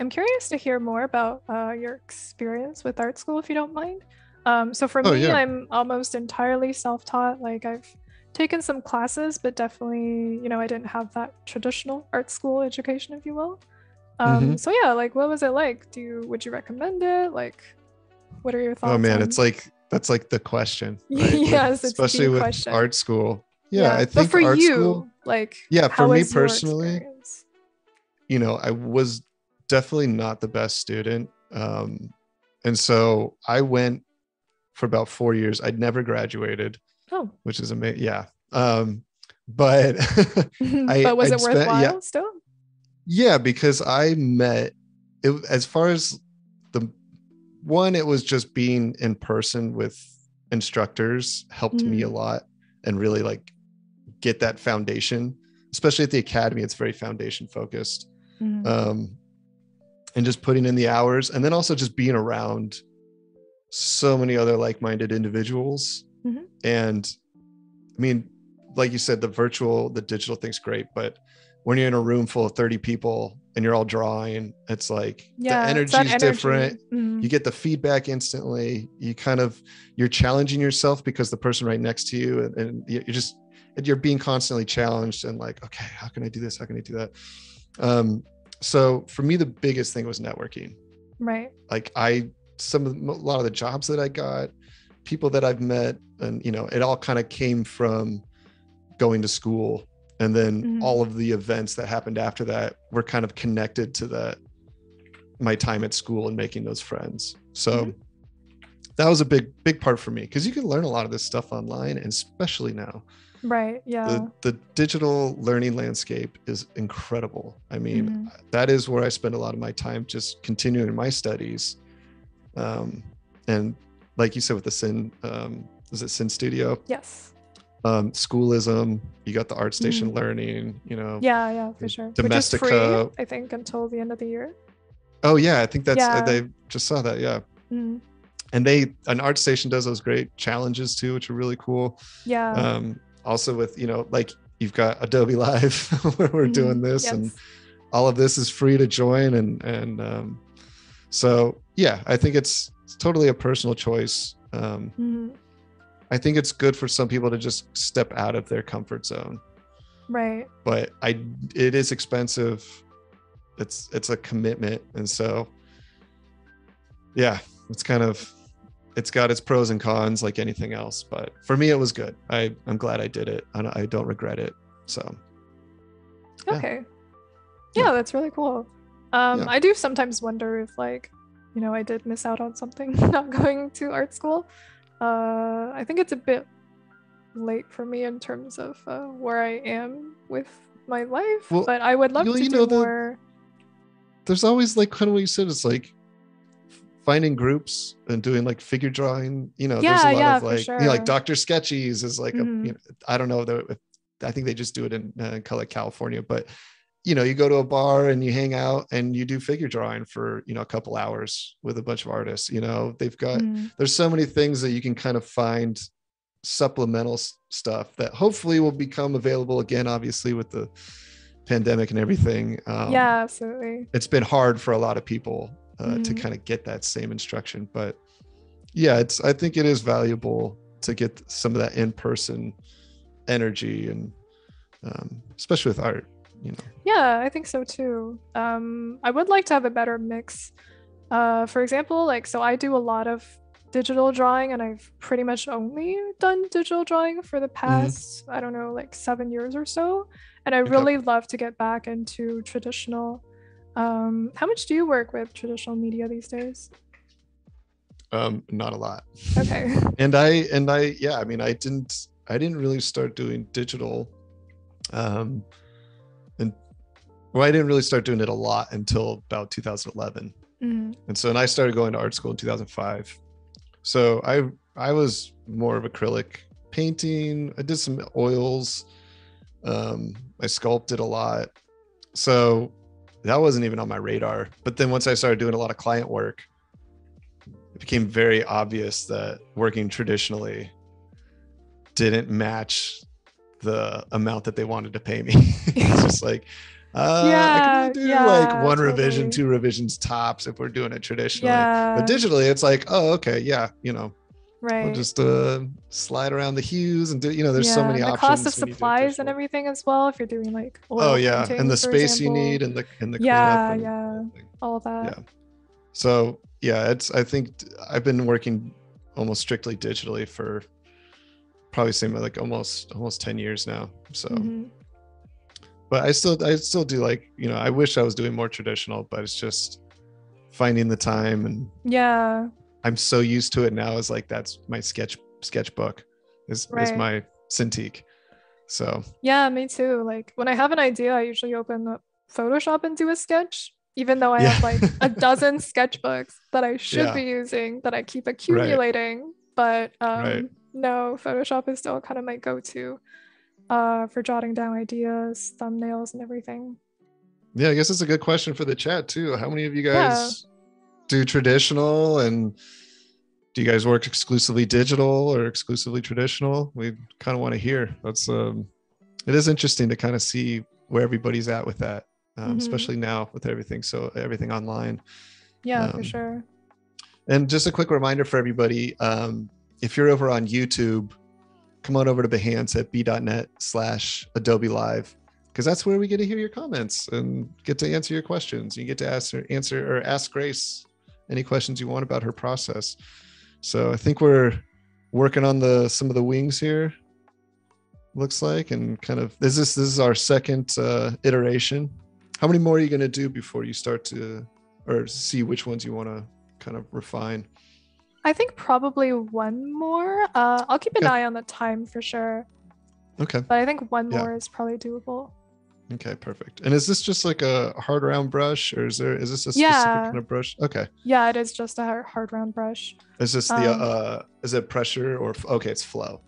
I'm curious to hear more about uh, your experience with art school, if you don't mind. Um, so for Oh, me, yeah. I'm almost entirely self-taught. Like I've taken some classes, but definitely, you know, I didn't have that traditional art school education, if you will. Um, Mhm. So yeah, like, what was it like? Do you would you recommend it? Like, what are your thoughts? oh man on- it's like that's like the question right? Yes, it's the especially with question. art school yeah, i but think for art you, school like, Yeah, for me personally, experience? you know, I was definitely not the best student. Um, and so I went for about four years. I'd never graduated, Oh, which is amazing. Yeah. Um, but I- but was I'd it spent- yeah. worthwhile still? yeah, because I met it as far as the one, it was just being in person with instructors helped me a lot and really like get that foundation, especially at the academy. It's very foundation focused. Mhm. um, and just putting in the hours and then also just being around so many other like-minded individuals Mhm. and i mean like you said the virtual the digital thing's great but when you're in a room full of 30 people and you're all drawing it's like yeah, the energy's different Mhm. you get the feedback instantly you kind of you're challenging yourself because the person right next to you and, and you- you're just you're being constantly challenged and like okay how can i do this how can i do that um so for me the biggest thing was networking Right. like i some of the, a lot of the jobs that i got people that i've met and you know it all kind of came from going to school and then Mhm. all of the events that happened after that were kind of connected to that my time at school and making those friends so Mhm. that was a big big part for me because you can learn a lot of this stuff online and especially now Right. Yeah. the, the digital learning landscape is incredible i mean Mhm. that is where i spend a lot of my time just continuing my studies um, and like you said with the Syn um, is it Syn Studio yes. um, Schoolism you got the ArtStation Mhm. learning you know Yeah. Yeah. For sure. Which is free, I think, until the end of the year. oh yeah i think that's Yeah. they just saw that yeah Mhm. and they an ArtStation does those great challenges too which are really cool Yeah. um also with you know like you've got adobe live where we're Mhm. doing this and all of this is free to join and and um so yeah i think it's, it's totally a personal choice um Mhm. i think it's good for some people to just step out of their comfort zone Right. but i it is expensive it's it's a commitment and so yeah it's kind of it's got its pros and cons like anything else but for me it was good i i'm glad i did it and i don't regret it so Yeah. Okay. Yeah. Yeah, that's really cool. Um, Yeah. I do sometimes wonder if, like, you know, I did miss out on something not going to art school. Uh, I think it's a bit late for me in terms of uh, where I am with my life, Well, but I would love to you do know, the- more. there's always like kind of what you said it's like finding groups and doing like figure drawing. You know, Yeah, there's a lot yeah, of like you know, like. Dr. Sketchy's is like a Mhm. you know, I don't know I think they just do it in uh, Cali- California, but you know, you go to a bar and you hang out and you do figure drawing for you know a couple hours with a bunch of artists. You know, they've got Mm. there's so many things that you can kind of find supplemental stuff that hopefully will become available again obviously with the pandemic and everything um, yeah, absolutely. it's been hard for a lot of people uh, to Mhm. kind of get that same instruction but yeah it's i think it is valuable to get some of that in-person energy and um, especially with art you know Yeah, I think so too. Um, I would like to have a better mix. Uh, for example, like, so I do a lot of digital drawing and I've pretty much only done digital drawing for the past, I don't know, like seven years or so. And I Okay. really love to get back into traditional. Um, how much do you work with traditional media these days? um not a lot Okay. and i and i yeah i mean i didn't i didn't really start doing digital um well i didn't really start doing it a lot until about 2011 Mm, and so and i started going to art school in 2005 so i i was more of acrylic painting. I did some oils. Um i sculpted a lot. So that wasn't even on my radar. But then once i started doing a lot of client work it became very obvious that working traditionally didn't match the amount that they wanted to pay me. It's just like uh, I Yeah, can only do yeah, like one revision, totally. two revisions tops if we're doing it traditionally. yeah. But digitally, it's like, oh, okay, yeah, you know, right. we'll just uh, slide around the hues and do, you know, there's so Yeah, many the options. cost of when you do it supplies and everything as well. If you're doing like Oh yeah, and the space you need and the and the Yeah, cleanup and yeah. everything. all that. Yeah. So yeah, it's I think I've been working almost strictly digitally for probably same like almost almost 10 years now. So Mhm. But I still I still do like, you know, I wish I was doing more traditional, but it's just finding the time and Yeah, I'm so used to it now as like that's my sketch sketchbook is is my Cintiq. So yeah, me too. Like when I have an idea, I usually open up Photoshop and do a sketch, even though I Yeah. have like a dozen sketchbooks that I should Yeah. be using that I keep accumulating. But um, Right. no, Photoshop is still kind of my go-to uh, for jotting down ideas, thumbnails, and everything. yeah, I guess it's a good question for the chat too. How many of you Yeah. guys do traditional and do you guys work exclusively digital or exclusively traditional? We kind of want to hear. That's um it is interesting to kind of see where everybody's at with that. Um, Mhm. especially now with everything so everything online. Yeah, for Um, sure. And just a quick reminder for everybody, um, if you're over on YouTube, come on over to Behance at b.net slash Adobe Live, because that's where we get to hear your comments and get to answer your questions. You get to ask or answer or ask Grace any questions you want about her process. So I think we're working on the some of the wings here. Looks like, and kind of this is this this is our second uh, iteration. How many more are you going to do before you start to or see which ones you want to kind of refine? I think probably one more. Uh, I'll keep an Okay. eye on the time for sure, Okay. but I think one Yeah. more is probably doable. Okay, perfect. And is this just like a hard round brush, or is there is this a specific Yeah. kind of brush? Okay. Yeah, it is just a hard, hard round brush. Is this the Um, uh is it pressure or okay, it's flow.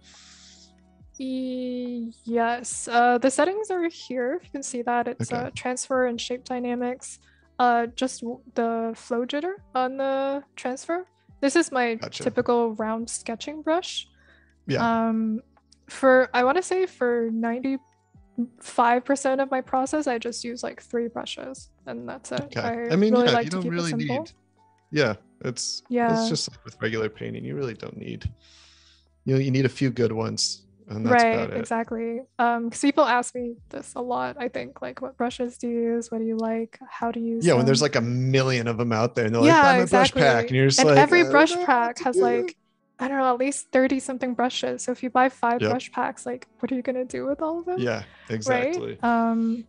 E- yes, uh, the settings are here. If you can see that, it's Okay. uh, transfer and shape dynamics. Uh, just w- the flow jitter on the transfer. This is my Gotcha. typical round sketching brush. Yeah. Um, for I want to say for ninety five percent of my process, I just use like three brushes, and that's it. Okay. I, I, mean, really yeah, like you don't really need Yeah, it's Yeah. it's just like with regular painting, you really don't need you know, you need a few good ones and that's right exactly um because people ask me this a lot i think like what brushes do you use what do you like how to use Yeah, when there's like a million of them out there and they're Yeah, like, my exactly. brush pack. And you're just and like every brush pack has do." like i don't know at least 30 something brushes so if you buy five Yep. brush packs like what are you gonna do with all of them Yeah, exactly. right um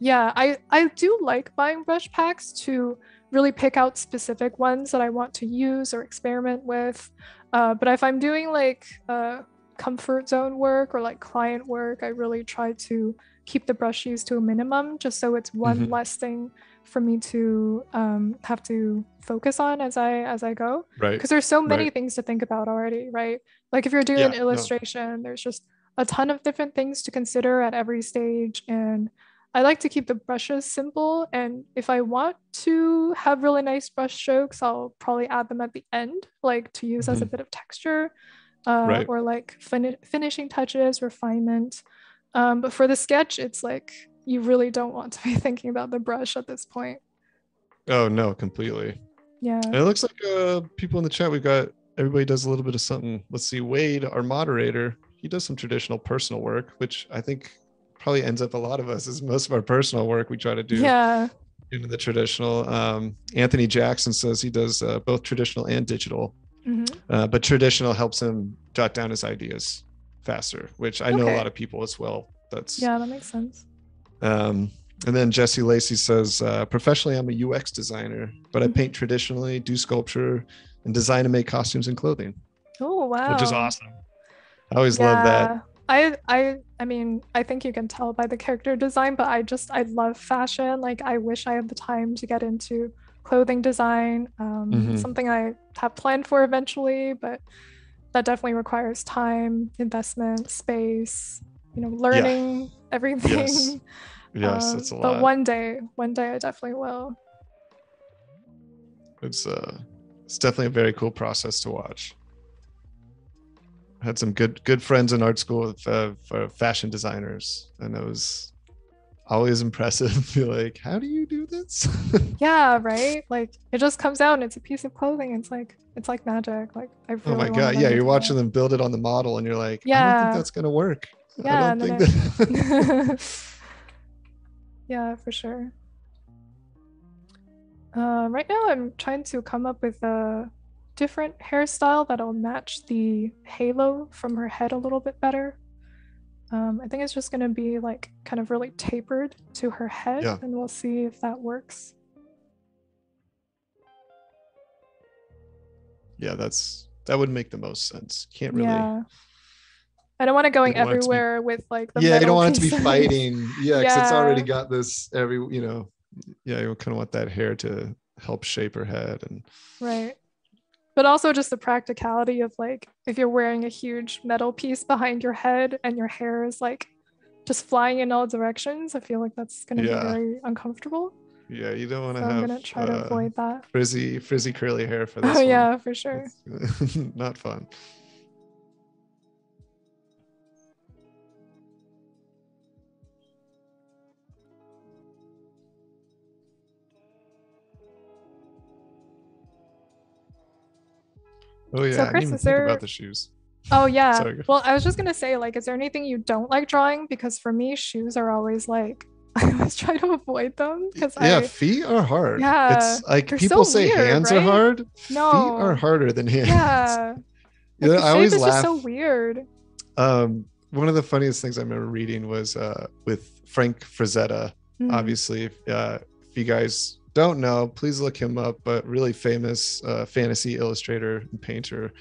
yeah i i do like buying brush packs to really pick out specific ones that i want to use or experiment with uh, but if i'm doing like uh comfort zone work or like client work, I really try to keep the brush use to a minimum just so it's one Mhm. less thing for me to um, have to focus on as I as I go Right. because there's so many Right. things to think about already, right? Like if you're doing Yeah, an no. illustration, there's just a ton of different things to consider at every stage and I like to keep the brushes simple and if I want to have really nice brush strokes, I'll probably add them at the end like to use as a Mhm. bit of texture uh, Right. or like fin- finishing touches, refinement. Um, but for the sketch, it's like you really don't want to be thinking about the brush at this point. Oh no, completely. Yeah. And it looks like uh people in the chat we've got everybody does a little bit of something. Let's see, Wade, our moderator, he does some traditional personal work, which I think probably ends up a lot of us is most of our personal work we try to do Yeah. into the traditional. Um, Anthony Jackson says he does uh, both traditional and digital, hmm uh, but traditional helps him jot down his ideas faster, which I know Okay. a lot of people as well. That's Yeah, that makes sense. um, and then Jesse Lacey says, uh, professionally, I'm a UX designer, but I Mhm. paint traditionally, do sculpture, and design and make costumes and clothing, Oh wow. which is awesome. I always love that. I I I mean, I think you can tell by the character design, but I just I love fashion. Like I wish I had the time to get into clothing design. Um Mhm. something I have planned for eventually, but that definitely requires time, investment, space, you know, learning everything. Yes, Um, it's a lot. but one day, one day I definitely will. It's uh, it's definitely a very cool process to watch. I had some good good friends in art school with, uh, for fashion designers, and it was always impressive. Be like, how do you do this? Yeah, right? Like it just comes out and it's a piece of clothing. It's like it's like magic. Like I really oh my god! Yeah, you're watching that. them build it on the model, and you're like, I don't Yeah. think that's gonna work. Yeah, I don't think that. yeah, for sure. Uh, right now, I'm trying to come up with a different hairstyle that'll match the halo from her head a little bit better. Um, I think it's just gonna be like kind of really tapered to her head, Yeah. and we'll see if that works. yeah, that's that would make the most sense. Can't really. Yeah. I don't want it going don't it be- everywhere with like the yeah, you don't want it to be fighting. Yeah, because it's already got this every. You know, yeah, you kind of want that hair to help shape her head and. Right. But also just the practicality of like if you're wearing a huge metal piece behind your head and your hair is like just flying in all directions, I feel like that's gonna Yeah. be very uncomfortable. Yeah, you don't want So to I'm gonna try to uh, avoid that. frizzy, frizzy curly hair for this Oh one. yeah, for sure. It's not fun. Oh yeah, So I didn't Chris, even is think there- about the shoes. Oh yeah. Sorry, Well, I was just gonna say, like, is there anything you don't like drawing? Because for me, shoes are always like I always try to avoid them because Yeah, I feet are hard. Yeah, it's like people so say weird, hands are hard. no Feet are harder than hands. Yeah. You know, the I always is laugh. just so weird. um, one of the funniest things I remember reading was uh, with Frank Frazetta. Mhm. Obviously, if, uh, if you guys don't know, please look him up. But really famous uh, fantasy illustrator and painter.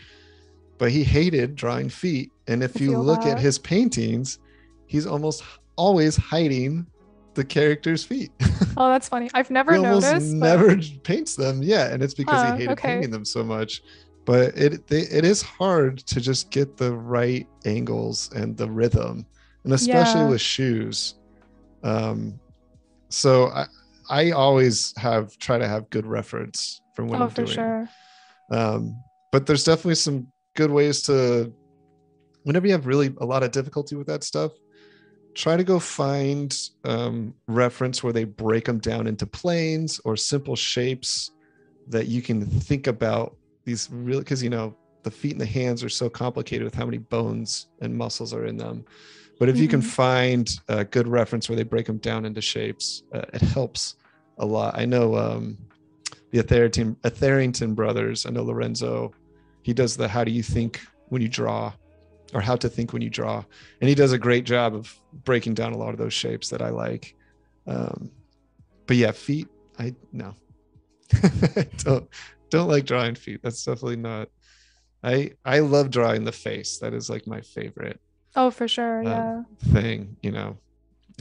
But he hated drawing feet, and if you look at his paintings, he's almost always hiding the character's feet. Oh, that's funny. I've never he almost noticed. but- never paints them. Yeah, and it's because Huh, he hated okay. painting them so much. But it they, it is hard to just get the right angles and the rhythm, and especially Yeah. with shoes. Um, so I I always have try to have good reference from when oh, I'm for doing. sure. Um, but there's definitely some good ways to. Whenever you have really a lot of difficulty with that stuff, try to go find um, reference where they break them down into planes or simple shapes that you can think about these really because you know the feet and the hands are so complicated with how many bones and muscles are in them but if you can Mhm. find a good reference where they break them down into shapes uh, it helps a lot. I know um, the Etherington, Etherington brothers i know lorenzo he does the how do you think when you draw or how to think when you draw. And he does a great job of breaking down a lot of those shapes that i like. Um, but yeah feet i no. Don't don't like drawing feet. That's definitely not I I love drawing the face. That is like my favorite Oh, for sure. uh, Yeah. thing. You know,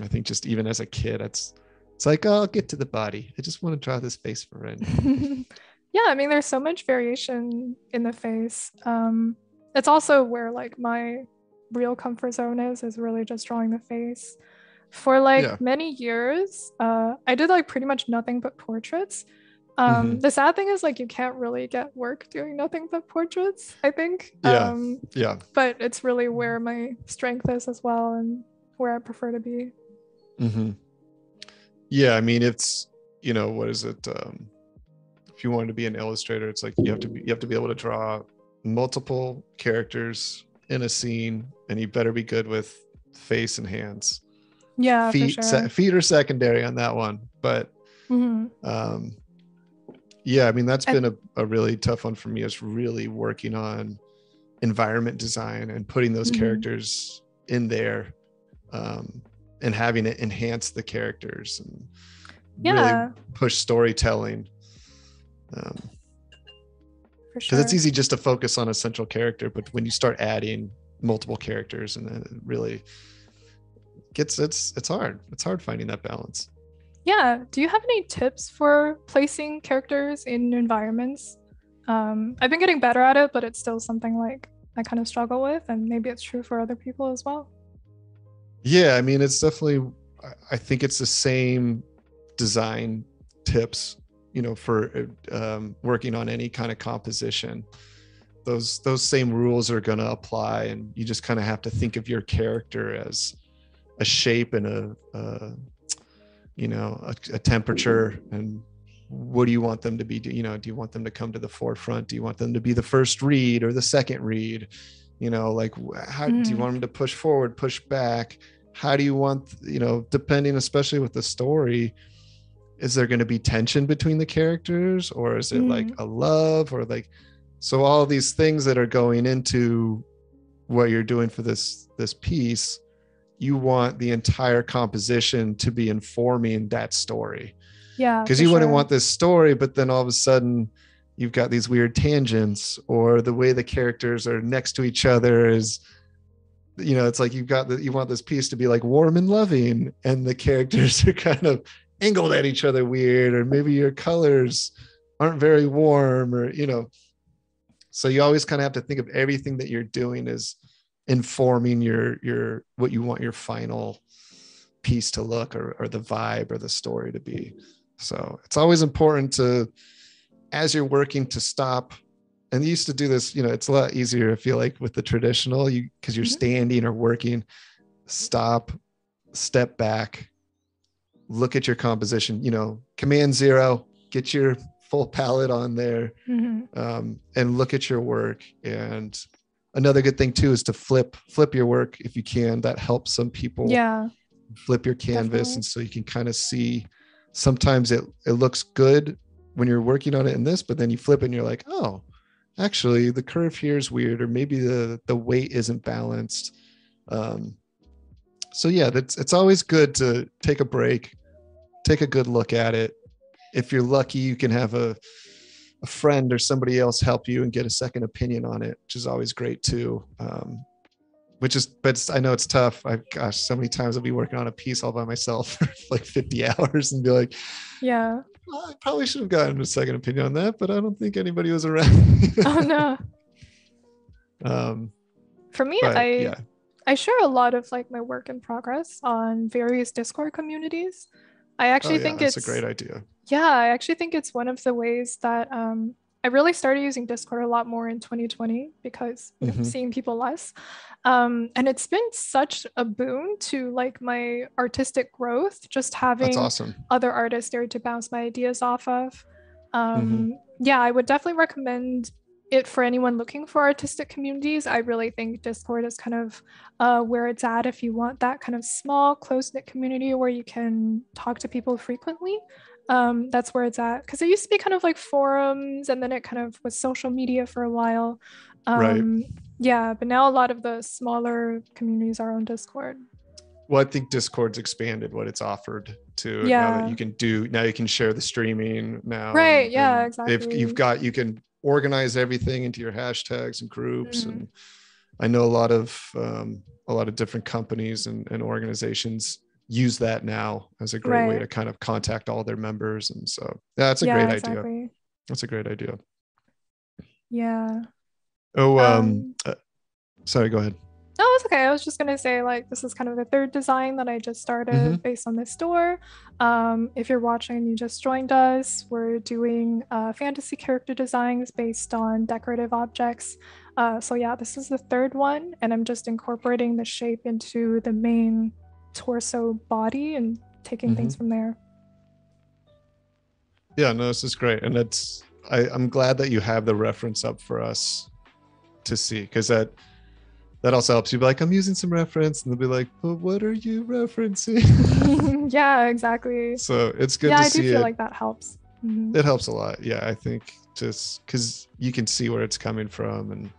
I think just even as a kid, it's it's like oh, I'll get to the body. I just want to draw this face for Ren. yeah, I mean, there's so much variation in the face. Um, it's also where like my real comfort zone is, is really just drawing the face. For like Yeah. many years, uh, I did like pretty much nothing but portraits. Um, Mhm. The sad thing is like you can't really get work doing nothing but portraits. I think. Yeah. Um, Yeah. but it's really where my strength is as well, and where I prefer to be. Mm-hmm. Yeah, I mean, it's you know what is it? Um, if you wanted to be an illustrator, it's like you have to be you have to be able to draw multiple characters in a scene, and you better be good with face and hands. Yeah, feet, for se- feet are secondary on that one, but mm-hmm. um, yeah, I mean that's been a, a really tough one for me. Is really working on environment design and putting those Mhm. characters in there, um, and having it enhance the characters and Yeah, really push storytelling. Um, for sure. because it's easy just to focus on a central character, but when you start adding multiple characters, and then it really gets it's it's hard. It's hard finding that balance. Yeah. Do you have any tips for placing characters in environments? Um, I've been getting better at it, but it's still something like I kind of struggle with, and maybe it's true for other people as well. Yeah, I mean, it's definitely. I- think it's the same design tips, you know, for um, working on any kind of composition. Those those same rules are going to apply, and you just kind of have to think of your character as a shape and a, uh, you know, a, a temperature, and what do you want them to be? Do you know? Do you want them to come to the forefront? Do you want them to be the first read or the second read? You know, like how do you Mhm. want them to push forward, push back? how do you want you know depending especially with the story is there going to be tension between the characters or is it like a love or like so all these things that are going into what you're doing for this this piece you want the entire composition to be informing that story Yeah. because you wouldn't want this story but then all of a sudden you've got these weird tangents or the way the characters are next to each other is you know it's like you've got the you want this piece to be like warm and loving and the characters are kind of angled at each other weird or maybe your colors aren't very warm or you know so you always kind of have to think of everything that you're doing as informing your your what you want your final piece to look or, or the vibe or the story to be so it's always important to as you're working to stop and they used to do this you know it's a lot easier i feel like with the traditional you because you're Mhm. standing or working stop step back look at your composition you know command zero get your full palette on there Mhm. um, and look at your work and another good thing too is to flip flip your work if you can that helps some people Yeah. flip your canvas Definitely. and so you can kind of see sometimes it it looks good when you're working on it in this but then you flip it and you're like oh actually the curve here is weird or maybe the the weight isn't balanced um so yeah that's it's always good to take a break take a good look at it if you're lucky you can have a a friend or somebody else help you and get a second opinion on it which is always great too um which is but i know it's tough i gosh so many times i'll be working on a piece all by myself for like 50 hours and be like Yeah. "Well, i probably should have gotten a second opinion on that but i don't think anybody was around Oh no. um For me, but I yeah I share a lot of like my work in progress on various Discord communities. I oh, actually yeah, think it's a great idea Yeah, I actually think it's one of the ways that um, I really started using Discord a lot more in 2020 because you know, Mhm. seeing people less. Um, and it's been such a boon to like my artistic growth, just having awesome other artists there to bounce my ideas off of. Um, Mm-hmm. Yeah, I would definitely recommend it for anyone looking for artistic communities. I really think Discord is kind of uh, where it's at if you want that kind of small, close knit community where you can talk to people frequently. Um, that's where it's at because it used to be kind of like forums and then it kind of was social media for a while. Um, Right. Yeah, but now a lot of the smaller communities are on Discord. well i think discord's expanded what it's offered to now Yeah. that you can do now you can share the streaming now Right, and- yeah, and exactly. if you've got you can organize everything into your hashtags and groups Mhm. and i know a lot of um, a lot of different companies and, and organizations use that now as a great way to kind of contact all their members and so yeah that's a yeah, great idea that's a great idea Yeah. oh um, Um, uh, sorry go ahead No, it's okay. I was just gonna say like this is kind of the third design that I just started Mhm. based on this store. Um, if you're watching and you just joined us, we're doing uh, fantasy character designs based on decorative objects. Uh, so yeah, this is the third one, and I'm just incorporating the shape into the main torso body and taking things from there. Yeah, no, this is great, and it's I, I'm glad that you have the reference up for us to see because that that also helps you be like I'm using some reference, and they'll be like, but what are you referencing? yeah, exactly. so it's good yeah, to I do feel it. like that helps. Mhm. it helps a lot. Yeah, I think just because you can see where it's coming from, and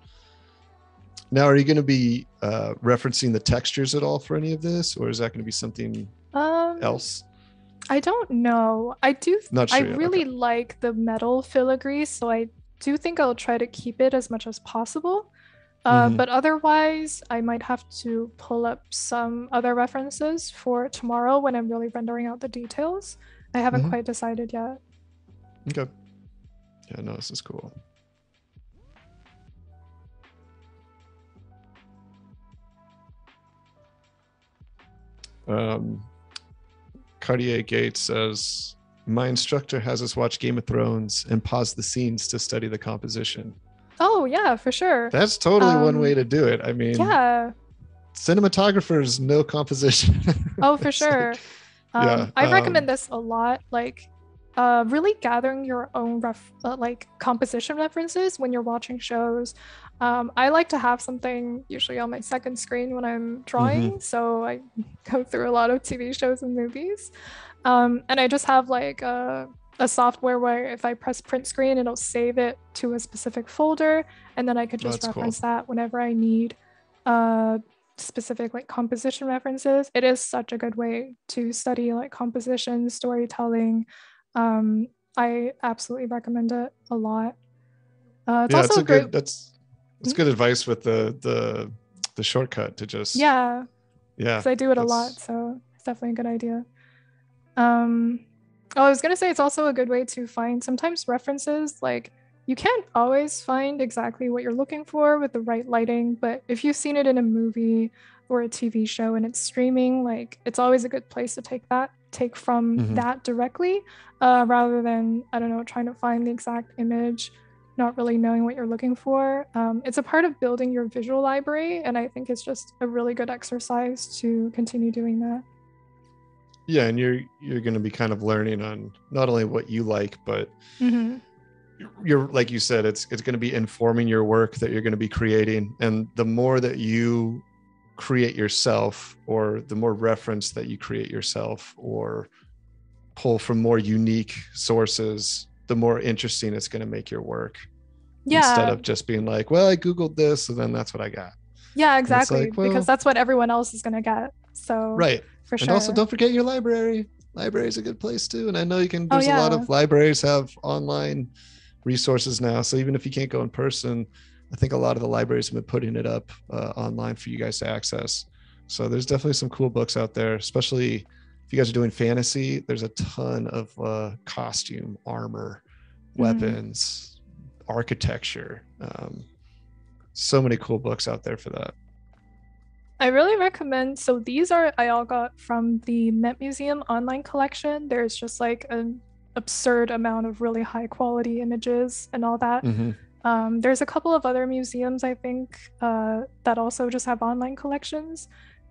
now are you going to be uh, referencing the textures at all for any of this, or is that going to be something Um, else? I don't know. I do. Not I yet, really okay. like the metal filigree, so I do think I'll try to keep it as much as possible. Uh, Mhm. But otherwise, I might have to pull up some other references for tomorrow when I'm really rendering out the details. I haven't Mhm. quite decided yet. Okay. Yeah, no, this is cool. Um, Cartier Gates says, My instructor has us watch Game of Thrones and pause the scenes to study the composition. Oh yeah, for sure. That's totally one Um, way to do it. I mean, Yeah. cinematographers know composition. Oh, for It's like- sure. Um, yeah, I um, recommend this a lot. Like, uh, really gathering your own ref- uh, like composition references when you're watching shows. Um, I like to have something usually on my second screen when I'm drawing, so I go through a lot of TV shows and movies. Um, and I just have like a, a software where if I press print screen, it'll save it to a specific folder, and then I could just that's cool. reference that whenever I need uh, specific like composition references. It is such a good way to study like composition, storytelling. Um, I absolutely recommend it a lot. Uh, it's yeah, also a great. good. That's Mhm. good advice with the the the shortcut to just yeah, yeah because I do it a lot, so it's definitely a good idea. Um, oh, I was gonna say it's also a good way to find sometimes references. Like you can't always find exactly what you're looking for with the right lighting, but if you've seen it in a movie or a TV show and it's streaming, like it's always a good place to take that take from Mhm. that directly, uh, rather than I don't know trying to find the exact image. Not really knowing what you're looking for. Um, it's a part of building your visual library, and I think it's just a really good exercise to continue doing that. yeah and you're you're going to be kind of learning on not only what you like but Mm-hmm. you're like you said it's it's going to be informing your work that you're going to be creating and the more that you create yourself or the more reference that you create yourself or pull from more unique sources the more interesting it's going to make your work Yeah, instead of just being like well i googled this and then that's what i got yeah, exactly. like, well- because that's what everyone else is gonna get. So right for and sure. also don't forget your library library is a good place too and i know you can Oh, there's a lot of libraries have online resources now so even if you can't go in person i think a lot of the libraries have been putting it up uh, online for you guys to access so there's definitely some cool books out there especially if you guys are doing fantasy there's a ton of uh, costume armor Mhm. weapons architecture um, so many cool books out there for that I really recommend. So these are I all got from the Met Museum online collection. There's just like an absurd amount of really high quality images and all that. Mhm. Um, there's a couple of other museums I think uh, that also just have online collections.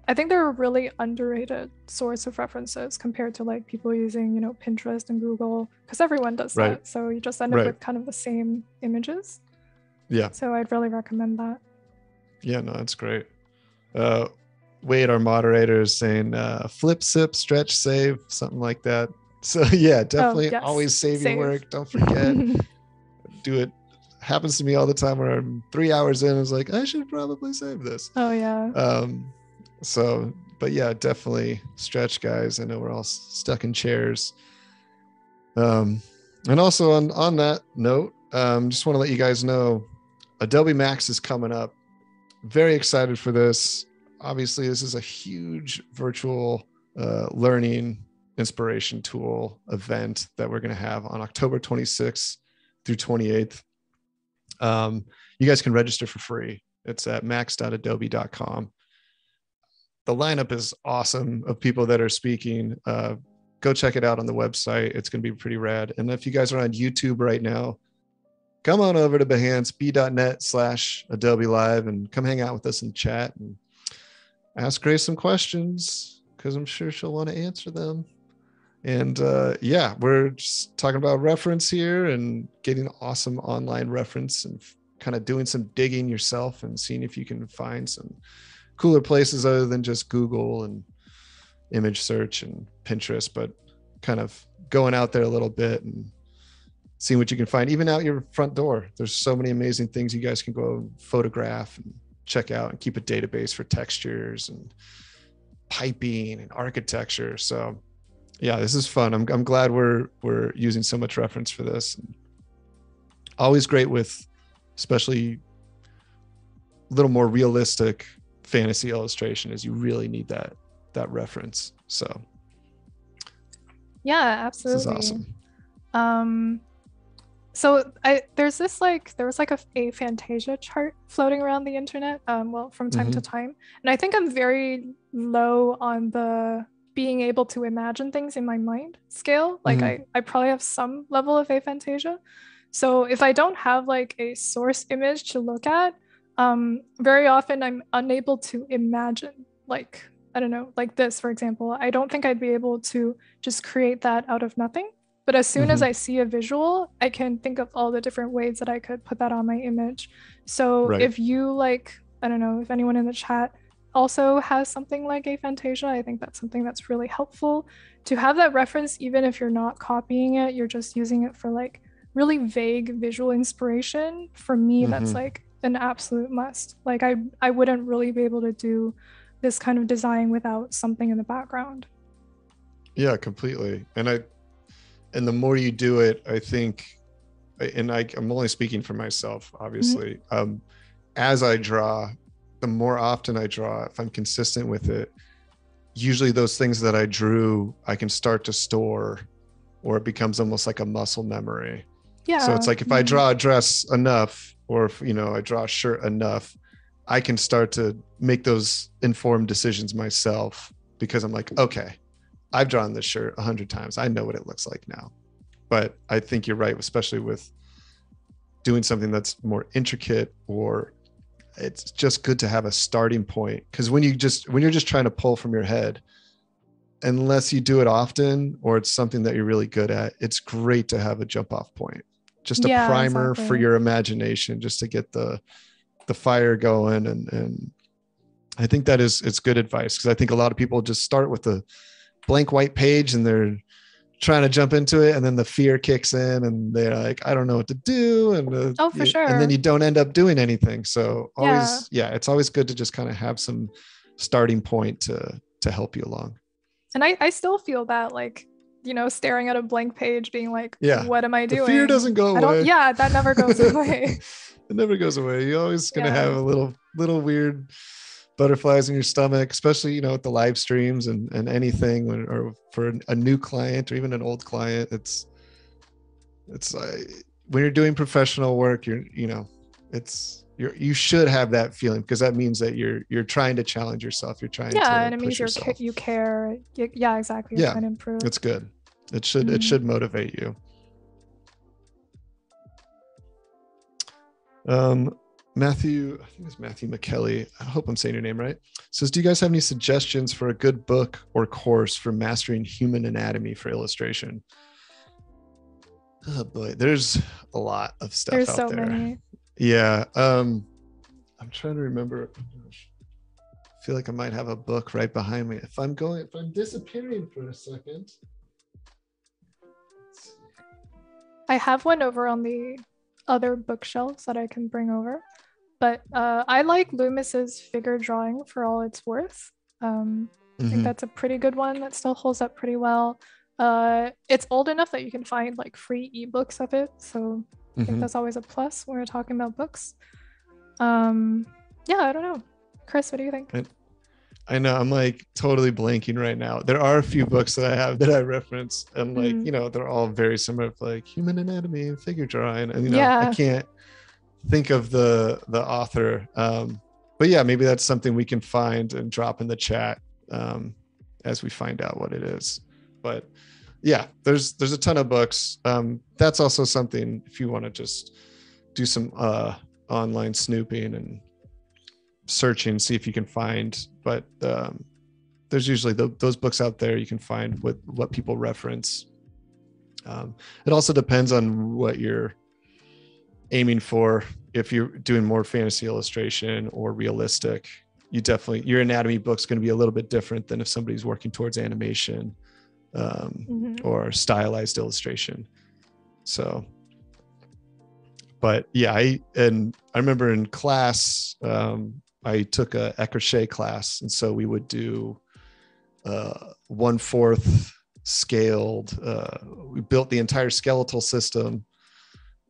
I think they're a really underrated source of references compared to like people using you know Pinterest and Google because everyone does Right. that. So you just end up Right. with kind of the same images. yeah So I'd really recommend that. Yeah, no, that's great. Uh, Wade, our moderator, is saying uh, flip, sip, stretch, save, something like that. So yeah, definitely yes, always save, save. your work. Don't forget. Do it. Happens to me all the time where I'm three hours in. I was like, I should probably save this. oh yeah. Um, so, but yeah, definitely stretch, guys. I know we're all stuck in chairs. Um, and also on on that note, um, just want to let you guys know Adobe Max is coming up. Very excited for this. Obviously, this is a huge virtual uh, learning inspiration tool event that we're going to have on October 26th through 28th. Um, you guys can register for free. It's at max.adobe.com. The lineup is awesome of people that are speaking. Uh, go check it out on the website. It's going to be pretty rad. And if you guys are on YouTube right now, come on over to Behance, b.net slash Adobe Live, and come hang out with us and chat and ask Grace some questions because I'm sure she'll want to answer them. And uh, yeah, we're just talking about reference here and getting awesome online reference and kind of doing some digging yourself and seeing if you can find some cooler places other than just Google and image search and Pinterest, but kind of going out there a little bit and seeing what you can find, even out your front door. There's so many amazing things you guys can go photograph and check out and keep a database for textures and piping and architecture. So yeah, this is fun. I'm I'm glad we're we're using so much reference for this. Always great with, especially a little more realistic fantasy illustration, is you really need that that reference. So yeah, absolutely. This is awesome. Um, so I there's this like there was like a, aphantasia chart floating around the internet. Um, well, from time mm-hmm. to time, and I think I'm very low on the being able to imagine things in my mind scale. Like mm-hmm. I, I probably have some level of aphantasia. So if I don't have like a source image to look at, um, very often I'm unable to imagine like I don't know, like this, for example. I don't think I'd be able to just create that out of nothing. But as soon mm-hmm. as I see a visual, I can think of all the different ways that I could put that on my image. So right. if you like, I don't know, if anyone in the chat also has something like aphantasia, I think that's something that's really helpful to have that reference, even if you're not copying it, you're just using it for like really vague visual inspiration. For me, mm-hmm. that's like an absolute must. Like I, I wouldn't really be able to do this kind of design without something in the background. Yeah, completely. And I, and the more you do it, I think, and I, I'm only speaking for myself, obviously. Mm-hmm. Um, as I draw, the more often I draw, if I'm consistent with it, usually those things that I drew, I can start to store or it becomes almost like a muscle memory. Yeah. So it's like if I mm-hmm. draw a dress enough, or if you know, I draw a shirt enough, I can start to make those informed decisions myself because I'm like, okay, I've drawn this shirt a hundred times. I know what it looks like now. But I think you're right, especially with doing something that's more intricate or it's just good to have a starting point because when you just when you're just trying to pull from your head unless you do it often or it's something that you're really good at it's great to have a jump off point just a yeah, primer exactly. for your imagination just to get the the fire going. And and i think that is it's good advice because i think a lot of people just start with a blank white page and they're trying to jump into it. And then the fear kicks in and they're like i don't know what to do. And uh, oh for sure and then you don't end up doing anything. So always yeah, yeah it's always good to just kind of have some starting point to to help you along. And i i still feel that like you know staring at a blank page being like yeah what am i doing the fear doesn't go away yeah that never goes away it never goes away you're always gonna yeah. have a little little weird butterflies in your stomach, especially you know with the live streams and and anything when, or for a new client or even an old client. It's it's like when you're doing professional work, you're you know it's you you should have that feeling because that means that you're you're trying to challenge yourself. You're trying to yeah, and it means you're yourself. you care. yeah, exactly. You're yeah, improve. It's good. It should mm-hmm. it should motivate you. Um, Matthew, I think it's Matthew McKelly. I hope I'm saying your name right. Says, do you guys have any suggestions for a good book or course for mastering human anatomy for illustration? Oh boy, there's a lot of stuff there's out so there. Many. Yeah. Um, I'm trying to remember. I feel like I might have a book right behind me. If I'm going, if I'm disappearing for a second. I have one over on the other bookshelves that I can bring over but uh, I like Loomis's figure drawing for all it's worth. Um, mm-hmm. I think mm-hmm. that's a pretty good one that still holds up pretty well. Uh, it's old enough that you can find like free ebooks of it, so I think Mhm. that's always a plus when we're talking about books. Um, yeah, I don't know. Chris, what do you think? I know I'm like totally blanking right now. There are a few books that I have that I reference, and like Mhm. you know they're all very similar, like human anatomy and figure drawing, and you know Yeah. I can't think of the the author. Um, but yeah, maybe that's something we can find and drop in the chat um, as we find out what it is. But yeah, there's there's a ton of books. Um, that's also something if you want to just do some uh, online snooping and searching, see if you can find. But um, there's usually tho- those books out there you can find with what people reference. Um, it also depends on what you're aiming for. If you're doing more fantasy illustration or realistic, you definitely your anatomy book's going to be a little bit different than if somebody's working towards animation um, Mhm. or stylized illustration. So, but yeah, I and I remember in class, um, I took a écorché class, and so we would do uh, one fourth scaled. Uh, we built the entire skeletal system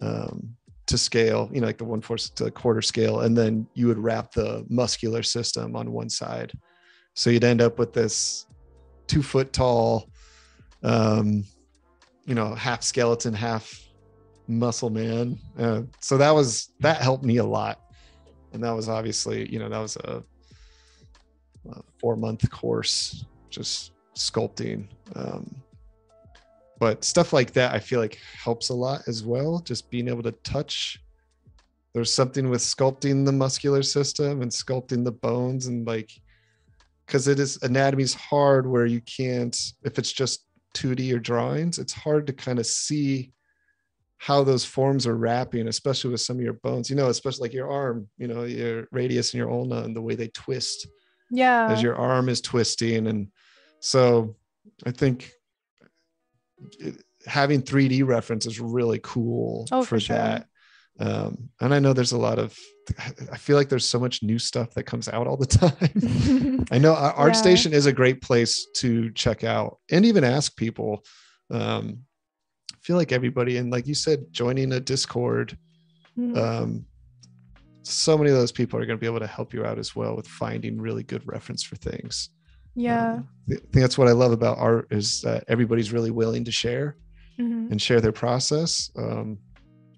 um, to scale, you know, like the one fourth to quarter scale, and then you would wrap the muscular system on one side. So you'd end up with this two foot tall um, you know, half skeleton, half muscle man. Uh, so that was that helped me a lot, and that was obviously, you know, that was a, a four month course just sculpting. Um, but stuff like that, I feel like helps a lot as well. Just being able to touch. There's something with sculpting the muscular system and sculpting the bones and like because it is anatomy's hard where you can't if it's just 2D or drawings, it's hard to kind of see how those forms are wrapping, especially with some of your bones. You know, especially like your arm, you know, your radius and your ulna and the way they twist Yeah. as your arm is twisting. And so I think it, having 3D reference is really cool Oh, for, for sure. that. Um, and I know there's a lot of, I feel like there's so much new stuff that comes out all the time. I know Yeah. ArtStation is a great place to check out and even ask people. Um, I feel like everybody, and like you said, joining a Discord, Mhm. um, so many of those people are going to be able to help you out as well with finding really good reference for things. yeah. Um, I think that's what I love about art is that everybody's really willing to share Mhm. and share their process, um,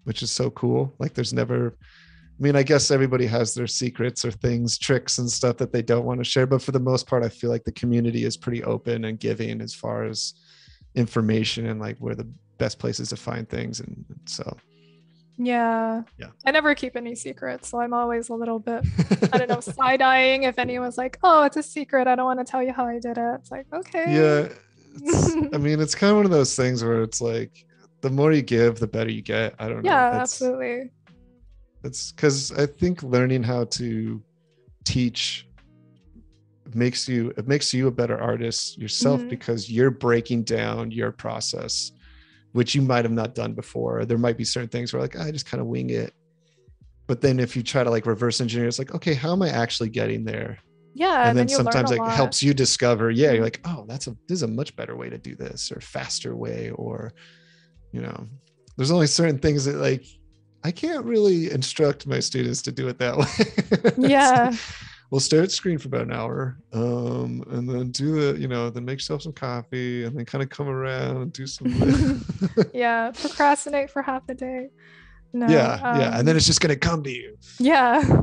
which is so cool. Like there's never, I mean, I guess everybody has their secrets or things, tricks and stuff that they don't want to share. But for the most part, I feel like the community is pretty open and giving as far as information and like where the best places to find things. And so, Yeah. Yeah. I never keep any secrets, so I'm always a little bit, I don't know, side eyeing if anyone's like, oh, it's a secret. I don't want to tell you how I did it. It's like, okay. yeah. I mean, it's kind of one of those things where it's like the more you give, the better you get. I don't know. Yeah, It's- absolutely. it's because i think learning how to teach makes you it makes you a better artist yourself Mhm. because you're breaking down your process which you might have not done before there might be certain things where like i just kind of wing it but then if you try to like reverse engineer it's like okay how am i actually getting there Yeah. and then learn sometimes it lot. helps you discover yeah you're Mhm. like oh that's a this is a much better way to do this or faster way or you know there's only certain things that like i can't really instruct my students to do it that way Yeah. like, we'll stare at the screen for about an hour um and then do the you know then make yourself some coffee and then kind of come around and do some yeah. Procrastinate for half the day. No. yeah yeah and then um, it's just gonna come to you Yeah.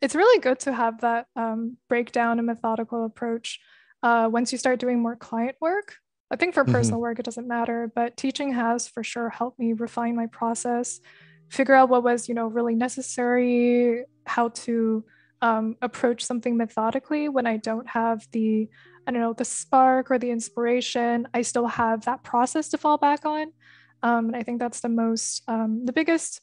It's really good to have that um, breakdown and methodical approach uh, once you start doing more client work. I think for Mhm. personal work, it doesn't matter, but teaching has for sure helped me refine my process, figure out what was, you know, really necessary, how to um, approach something methodically when I don't have the, I don't know, the spark or the inspiration. I still have that process to fall back on. Um, and I think that's the most, um, the biggest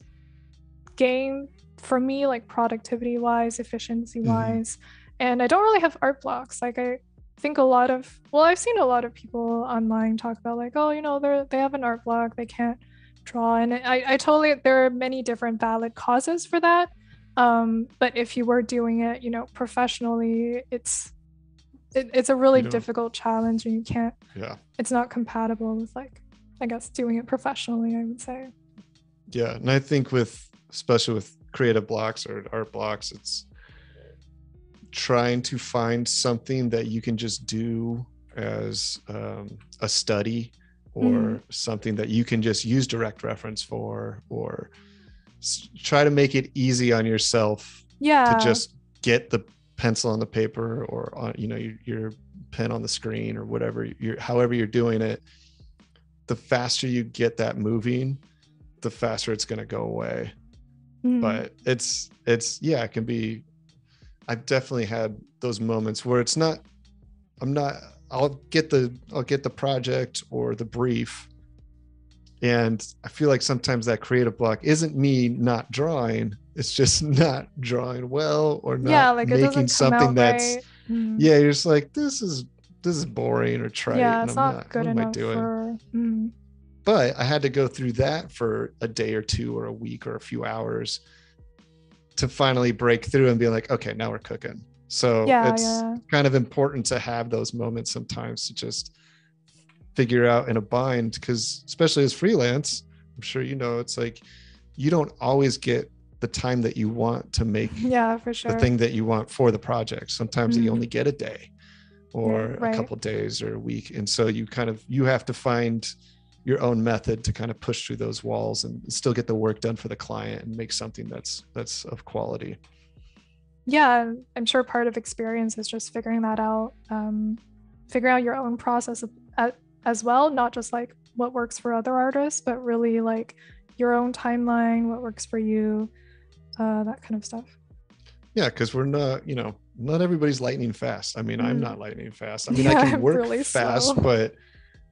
gain for me, like productivity wise, efficiency wise. And I don't really have art blocks. Like I think a lot of, well, I've seen a lot of people online talk about like, oh, you know, they're they have an art block, they can't draw, and I, I totally there are many different valid causes for that. Um, but if you were doing it, you know, professionally, it's it, it's a really difficult challenge, and you can't yeah it's not compatible with like I guess doing it professionally, I would say. Yeah, and I think with especially with creative blocks or art blocks, it's trying to find something that you can just do as um, a study or mm. something that you can just use direct reference for or try to make it easy on yourself yeah to just get the pencil on the paper or on you know your, your pen on the screen or whatever you're however you're doing it the faster you get that moving the faster it's going to go away mm. but it's it's yeah it can be i've definitely had those moments where it's not i'm not I'll get the I'll get the project or the brief and I feel like sometimes that creative block isn't me not drawing it's just not drawing well or not yeah, like making something that's right. mm. yeah you're just like this is this is boring or trite yeah it's not, not, good what enough am I doing for, mm. but I had to go through that for a day or two or a week or a few hours to finally break through and be like okay now we're cooking so yeah, it's yeah. kind of important to have those moments sometimes to just figure out in a bind because especially as freelance, I'm sure you know it's like you don't always get the time that you want to make yeah for sure the thing that you want for the project. Sometimes mm-hmm. you only get a day or right. a couple days or a week. And so you kind of you have to find your own method to kind of push through those walls and still get the work done for the client and make something that's that's of quality yeah i'm sure part of experience is just figuring that out um, figuring out your own process of, as well not just like what works for other artists but really like your own timeline what works for you uh, that kind of stuff yeah because we're not you know not everybody's lightning fast i mean mm. i'm not lightning fast i mean yeah, i can work really fast slow. but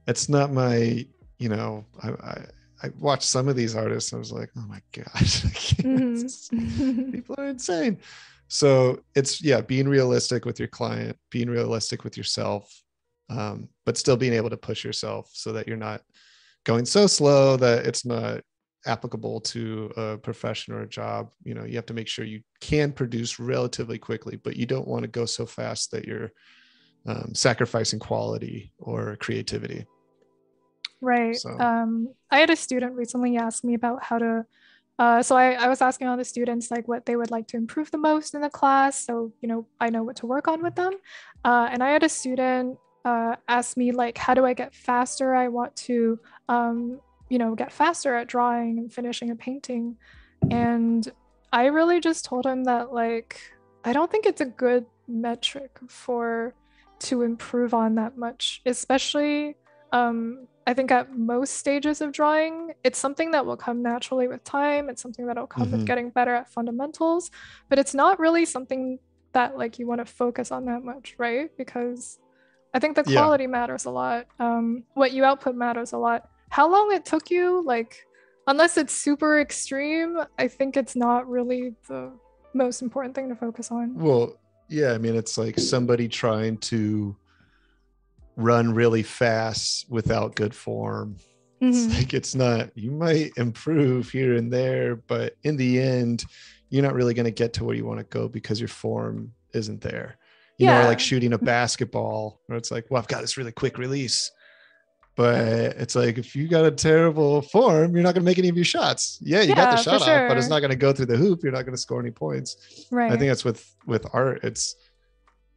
it's not my you know I, I I watched some of these artists. I was like, oh my gosh, mm-hmm. people are insane so it's yeah being realistic with your client being realistic with yourself um, but still being able to push yourself so that you're not going so slow that it's not applicable to a profession or a job you know you have to make sure you can produce relatively quickly but you don't want to go so fast that you're um, sacrificing quality or creativity right so. um, i had a student recently ask me about how to uh, so I, I was asking all the students like what they would like to improve the most in the class. So, you know, I know what to work on with them. Uh, and I had a student uh, ask me like, how do I get faster? I want to, um, you know, get faster at drawing and finishing a painting. And I really just told him that like, I don't think it's a good metric for to improve on that much, especially um, I think at most stages of drawing, it's something that will come naturally with time. It's something that'll come mm-hmm. with getting better at fundamentals, but it's not really something that like you want to focus on that much, right? Because I think the quality yeah. matters a lot. Um, what you output matters a lot. How long it took you, like, unless it's super extreme, I think it's not really the most important thing to focus on. Well, yeah, I mean, it's like somebody trying to run really fast without good form. Mm-hmm. It's like it's not, you might improve here and there, but in the end, you're not really going to get to where you want to go because your form isn't there. You yeah. know, like shooting a basketball, where it's like, well, I've got this really quick release. But it's like if you got a terrible form, you're not going to make any of your shots. Yeah, you yeah, got the shot sure. off, but it's not going to go through the hoop. You're not going to score any points. Right. I think that's with with art. It's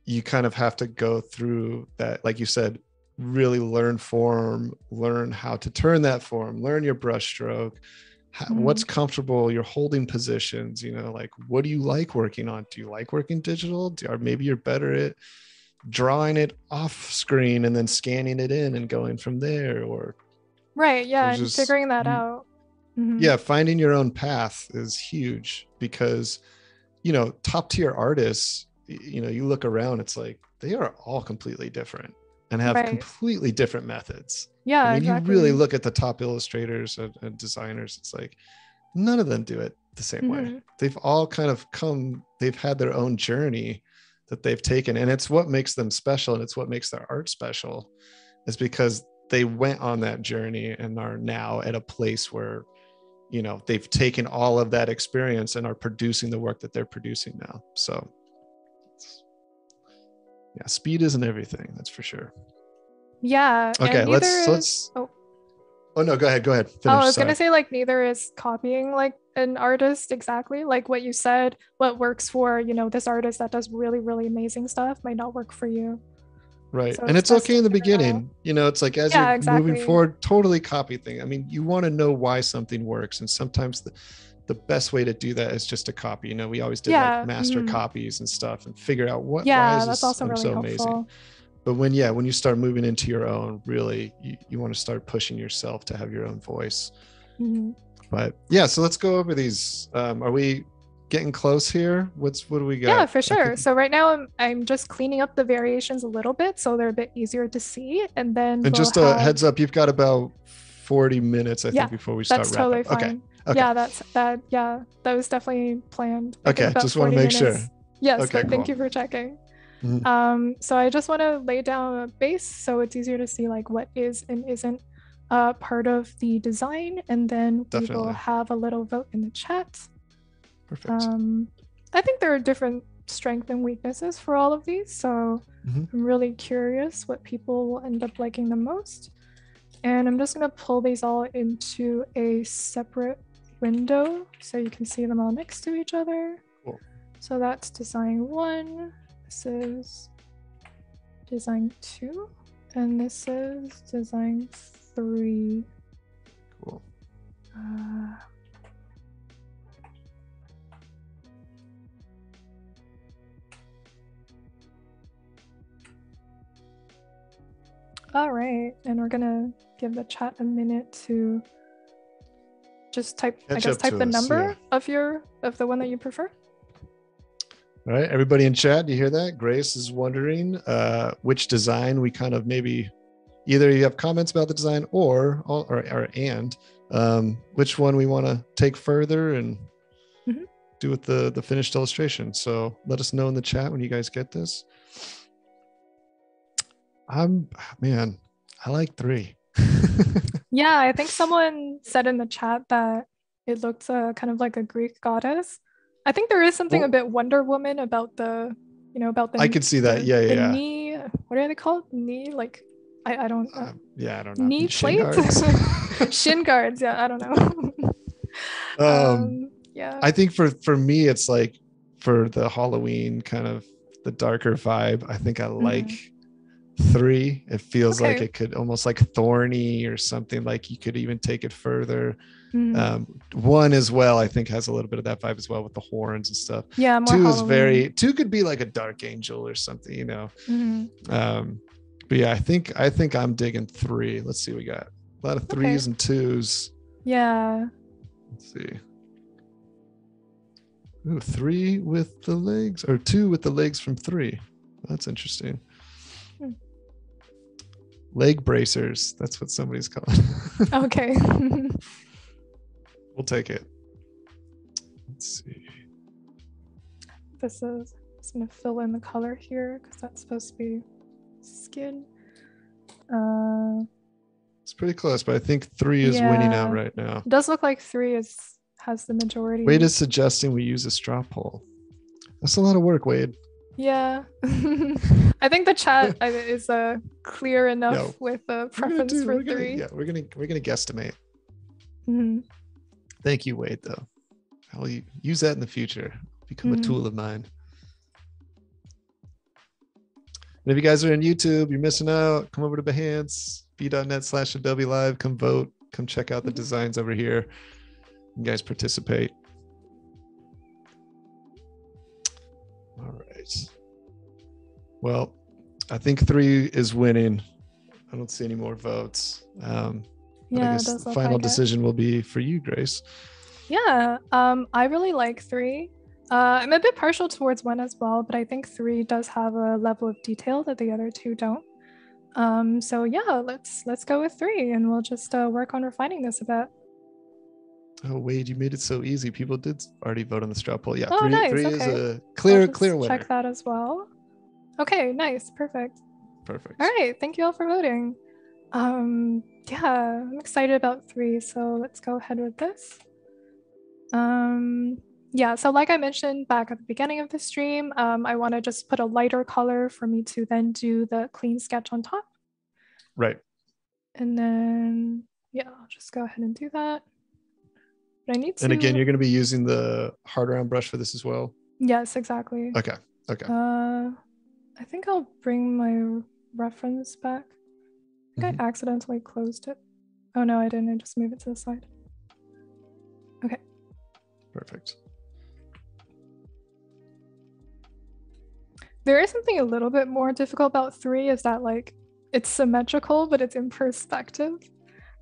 you kind of have to go through that, like you said, really learn form, learn how to turn that form, learn your brush stroke, how, mm-hmm. what's comfortable, your holding positions, you know, like what do you like working on? Do you like working digital? Do, or maybe you're better at drawing it off screen and then scanning it in and going from there or right yeah and just, figuring that out mm-hmm. yeah finding your own path is huge because you know top tier artists you know you look around it's like they are all completely different and have right. completely different methods yeah i mean exactly. you really look at the top illustrators and, and, designers it's like none of them do it the same mm-hmm. way they've all kind of come they've had their own journey that they've taken and it's what makes them special and it's what makes their art special is because they went on that journey and are now at a place where you know they've taken all of that experience and are producing the work that they're producing now so yeah speed isn't everything that's for sure yeah okay let's let's oh Oh no, go ahead. Go ahead. Finish, oh, I was sorry. gonna say like neither is copying like an artist exactly. Like what you said, what works for you know this artist that does really really amazing stuff might not work for you. Right, so and it's, it's okay in the beginning. You know, it's like as yeah, you're exactly. moving forward, totally copy thing. I mean, you want to know why something works, and sometimes the the best way to do that is just to copy. You know, we always did yeah. like master mm. copies and stuff, and figure out what. Yeah, why is that's this also really so helpful. amazing but when yeah when you start moving into your own really you, you want to start pushing yourself to have your own voice mm-hmm. but yeah so let's go over these um, are we getting close here what's what do we got yeah for sure could... so right now I'm, I'm just cleaning up the variations a little bit so they're a bit easier to see and then and we'll just have... a heads up you've got about 40 minutes i yeah, think before we start that's totally fine okay. Okay yeah that's that yeah that was definitely planned okay just want to make minutes. sure yes okay, cool. thank you for checking Mm-hmm. Um, so I just want to lay down a base so it's easier to see like what is and isn't uh, part of the design, and then Definitely. we will have a little vote in the chat. Perfect. Um, I think there are different strengths and weaknesses for all of these, so mm-hmm. I'm really curious what people will end up liking the most. And I'm just gonna pull these all into a separate window so you can see them all next to each other. Cool. So that's design one. This is design two, and this is design three. Cool. Uh, all right, and we're gonna give the chat a minute to just type. Catch I guess type the us, number yeah. of your of the one that you prefer. All right, everybody in chat, do you hear that? Grace is wondering uh, which design we kind of maybe either you have comments about the design or or, or and um, which one we want to take further and mm-hmm. do with the the finished illustration. So let us know in the chat when you guys get this. I'm man, I like three. yeah, I think someone said in the chat that it looked uh, kind of like a Greek goddess. I think there is something well, a bit Wonder Woman about the, you know, about the. I could see that. The, yeah, yeah. The yeah. knee. What are they called? Knee like. I, I don't. Uh, yeah, I don't know. Knee Shin plates. Guards. Shin guards. Yeah, I don't know. um, um, yeah. I think for for me, it's like for the Halloween kind of the darker vibe. I think I mm-hmm. Three. It feels okay. like it could almost like thorny or something. Like you could even take it further. Mm-hmm. Um, one as well, I think, has a little bit of that vibe as well with the horns and stuff. Yeah, two Halloween. is very two could be like a dark angel or something, you know. Mm-hmm. Um, but yeah, I think I think I'm digging three. Let's see, we got a lot of threes okay. and twos. Yeah. Let's see. Ooh, three with the legs, or two with the legs from three. That's interesting. Leg bracers. That's what somebody's calling. okay. We'll take it. Let's see. This is just gonna fill in the color here because that's supposed to be skin. Uh, it's pretty close, but I think three is yeah. winning out right now. It does look like three is has the majority. Wade is suggesting we use a straw poll. That's a lot of work, Wade. Yeah, I think the chat uh, is uh, clear enough no. with a preference do, for 3 gonna, yeah, we're gonna we're gonna guesstimate. Mm-hmm. Thank you, Wade, though. I'll use that in the future. Become mm-hmm. a tool of mine. And if you guys are on YouTube, you're missing out, come over to Behance, b.net slash Adobe Live, come vote, come check out the mm-hmm. designs over here. You guys participate. Well, I think three is winning. I don't see any more votes. Um, yeah, I guess the final like decision it. will be for you, Grace. Yeah, um, I really like three. Uh, I'm a bit partial towards one as well, but I think three does have a level of detail that the other two don't. Um, so yeah, let's let's go with three, and we'll just uh, work on refining this a bit. Oh Wade, you made it so easy. People did already vote on the straw poll. Yeah, oh, three, nice. three okay. is a clear, clear winner. Check that as well. Okay, nice, perfect. Perfect. All right, thank you all for voting. Um, yeah, I'm excited about three, so let's go ahead with this. Um, yeah, so like I mentioned back at the beginning of the stream, um, I want to just put a lighter color for me to then do the clean sketch on top. Right. And then yeah, I'll just go ahead and do that. But I need to. And again, you're going to be using the hard round brush for this as well. Yes, exactly. Okay. Okay. Uh, I think I'll bring my reference back. I think Mhm. I accidentally closed it. Oh no, I didn't. I just move it to the side. Okay. Perfect. There is something a little bit more difficult about three is that like it's symmetrical, but it's in perspective.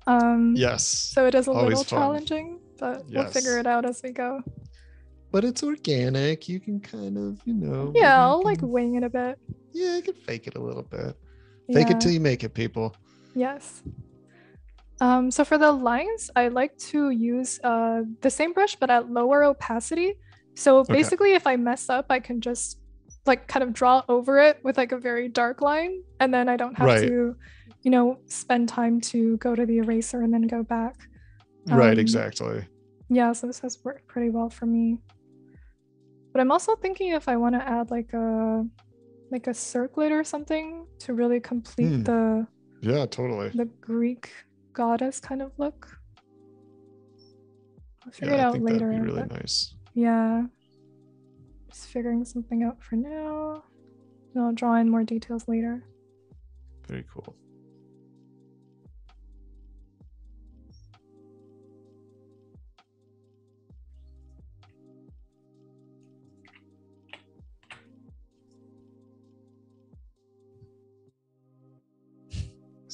Um, Yes. So it is a Always little fun. challenging, but we'll figure it out as we go. But it's organic. You can kind of, you know. Yeah, I'll like wing it a bit. Yeah, you can fake it a little bit. Fake Yeah. it till you make it, people. Yes. Um, so for the lines, I like to use uh, the same brush but at lower opacity. So Okay. basically, if I mess up, I can just like kind of draw over it with like a very dark line, and then I don't have Right. to, you know, spend time to go to the eraser and then go back. right, Um, exactly. Yeah, so this has worked pretty well for me. But I'm also thinking if I want to add like a like a circlet or something to really complete Hmm. the Yeah, totally. the Greek goddess kind of look. I'll figure it Yeah, I out think later. that'd be really nice. Yeah. Just figuring something out for now. And I'll draw in more details later. Very cool.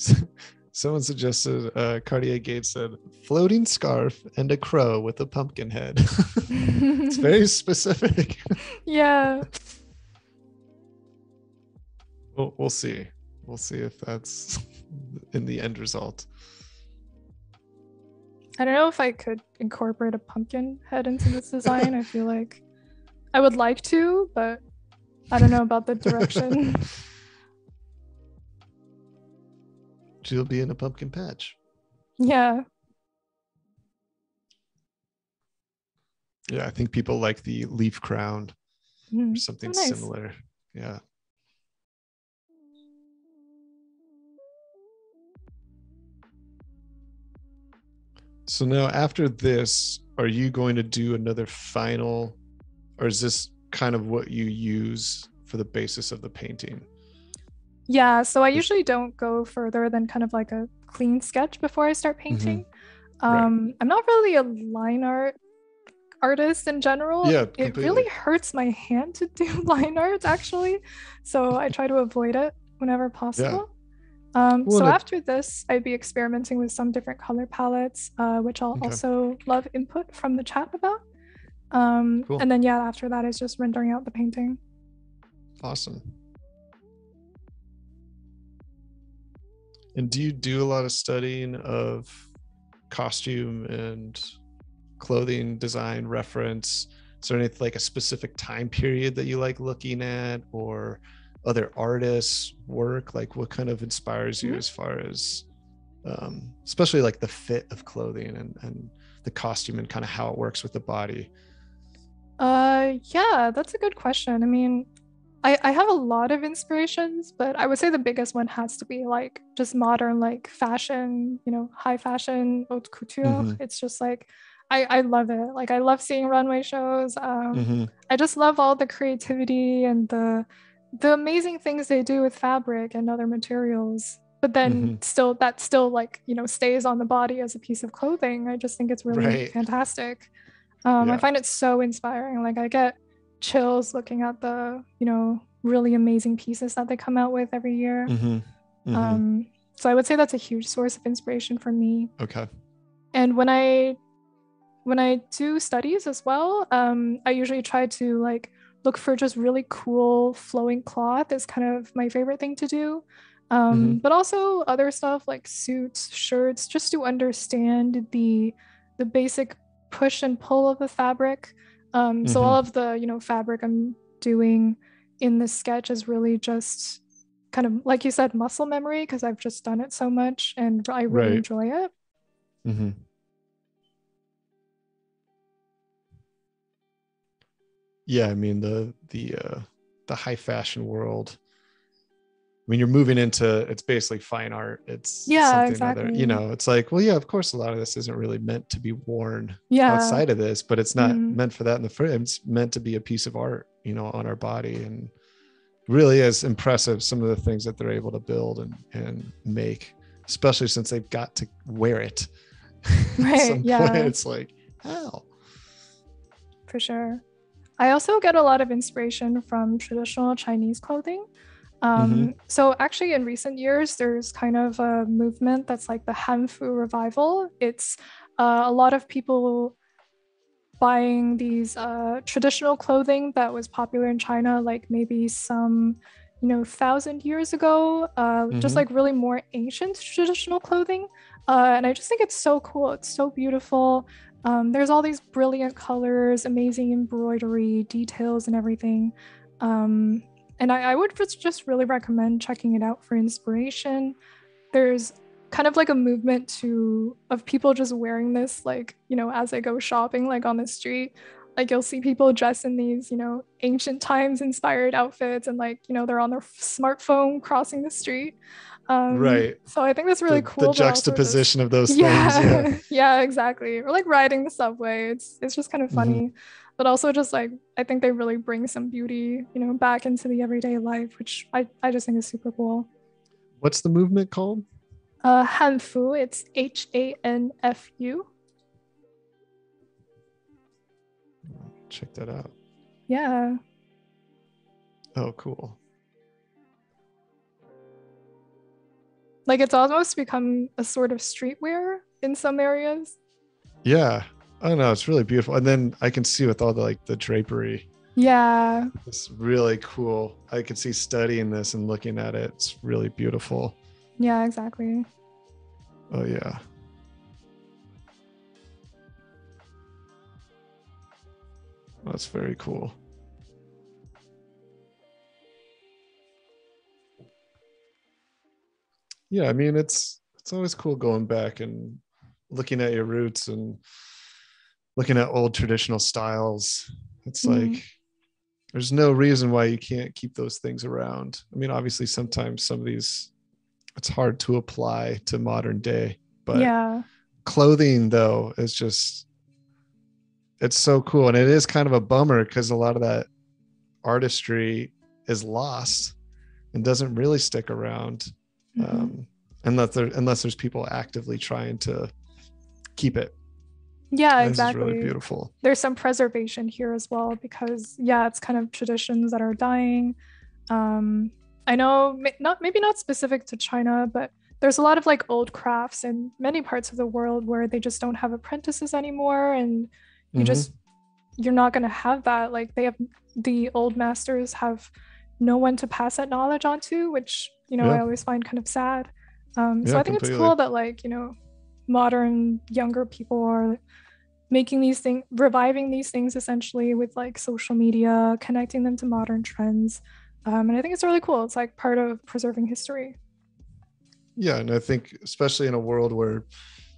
Someone suggested, uh, Cartier Gates said, floating scarf and a crow with a pumpkin head. it's very specific. yeah. we'll, we'll see. We'll see if that's in the end result. I don't know if I could incorporate a pumpkin head into this design. I feel like I would like to, but I don't know about the direction. She'll be in a pumpkin patch. yeah. Yeah, I think people like the leaf crown Mhm. or something nice. similar. Yeah. So now after this, are you going to do another final or is this kind of what you use for the basis of the painting? Yeah, so I usually don't go further than kind of like a clean sketch before I start painting. Mm-hmm. Right. Um, I'm not really a line art artist in general. Yeah, it completely. really hurts my hand to do line art actually, so I try to avoid it whenever possible. Um, Well, so it- after this, I'd be experimenting with some different color palettes, uh, which I'll Okay. also love input from the chat about. Um, Cool. And then yeah, after that is just rendering out the painting. Awesome. And do you do a lot of studying of costume and clothing design reference? Is there anything like a specific time period that you like looking at or other artists' work? Like what kind of inspires you Mhm. as far as um, especially like the fit of clothing and, and the costume and kind of how it works with the body? Uh, yeah, that's a good question. I mean, I, I have a lot of inspirations, but I would say the biggest one has to be like just modern, like fashion, you know, high fashion, haute couture. Mhm. It's just like, I, I love it. Like, I love seeing runway shows. Um, Mhm. I just love all the creativity and the the amazing things they do with fabric and other materials. But then Mhm. still, that still like you know stays on the body as a piece of clothing. I just think it's really Right. fantastic. Um, I find it so inspiring. Like I get chills looking at the you know really amazing pieces that they come out with every year. Mhm. Mhm. Um, so I would say that's a huge source of inspiration for me okay. and when i when i do studies as well um i usually try to like look for just really cool flowing cloth is kind of my favorite thing to do um Mhm. but also other stuff like suits shirts just to understand the the basic push and pull of the fabric um so all of the you know fabric i'm doing in this sketch is really just kind of like you said muscle memory because i've just done it so much and i really Right. enjoy it Mm-hmm. Yeah, I mean the the uh, the high fashion world mean, you're moving into it's basically fine art. It's Yeah, something exactly. Other, you know, it's like, well, yeah, of course, a lot of this isn't really meant to be worn Yeah. outside of this, but it's not Mhm. meant for that in the frame. It's meant to be a piece of art, you know, on our body, and really is impressive. Some of the things that they're able to build and and make, especially since they've got to wear it. At Right, some yeah. point, it's like, how? for sure. I also get a lot of inspiration from traditional Chinese clothing. Um, Mm-hmm. So, actually, in recent years, there's kind of a movement that's like the Hanfu revival. It's uh, a lot of people buying these uh, traditional clothing that was popular in China, like maybe some, you know, thousand years ago, uh, just Mhm. like really more ancient traditional clothing. Uh, and I just think it's so cool. It's so beautiful. Um, there's all these brilliant colors, amazing embroidery, details, and everything. Um, and I, I would just, just really recommend checking it out for inspiration. There's kind of like a movement to of people just wearing this like you know as they go shopping like on the street like you'll see people dressed in these you know ancient times inspired outfits and like you know they're on their smartphone crossing the street um, Right. so i think that's really the, cool the juxtaposition of those yeah, things. Yeah. yeah, exactly. Or like riding the subway. It's it's just kind of Mhm. funny, but also just like I think they really bring some beauty, you know, back into the everyday life, which I I just think is super cool. What's the movement called? Uh, Hanfu. It's H A N F U. Check that out. Yeah. Oh, cool. Like it's almost become a sort of streetwear in some areas. Yeah. I don't know. It's really beautiful. And then I can see with all the like the drapery, Yeah. it's really cool. I can see studying this and looking at it. It's really beautiful. Yeah, exactly. Oh, yeah. That's very cool. Yeah, I mean it's it's always cool going back and looking at your roots and looking at old traditional styles. It's Mhm. like there's no reason why you can't keep those things around. I mean, obviously sometimes some of these it's hard to apply to modern day, but yeah. clothing though is just it's so cool and it is kind of a bummer because a lot of that artistry is lost and doesn't really stick around Mhm. um, unless there unless there's people actively trying to keep it yeah, And exactly. is really beautiful. There's some preservation here as well because yeah it's kind of traditions that are dying. Um i know not maybe not specific to china but there's a lot of like old crafts in many parts of the world where they just don't have apprentices anymore and you Mhm. just you're not going to have that. Like they have the old masters have no one to pass that knowledge on to which you know i always find kind of sad. Um so i think it's cool that like you know modern younger people are making these things reviving these things essentially with like social media connecting them to modern trends. Um, and i think it's really cool. It's like part of preserving history. Yeah and i think especially in a world where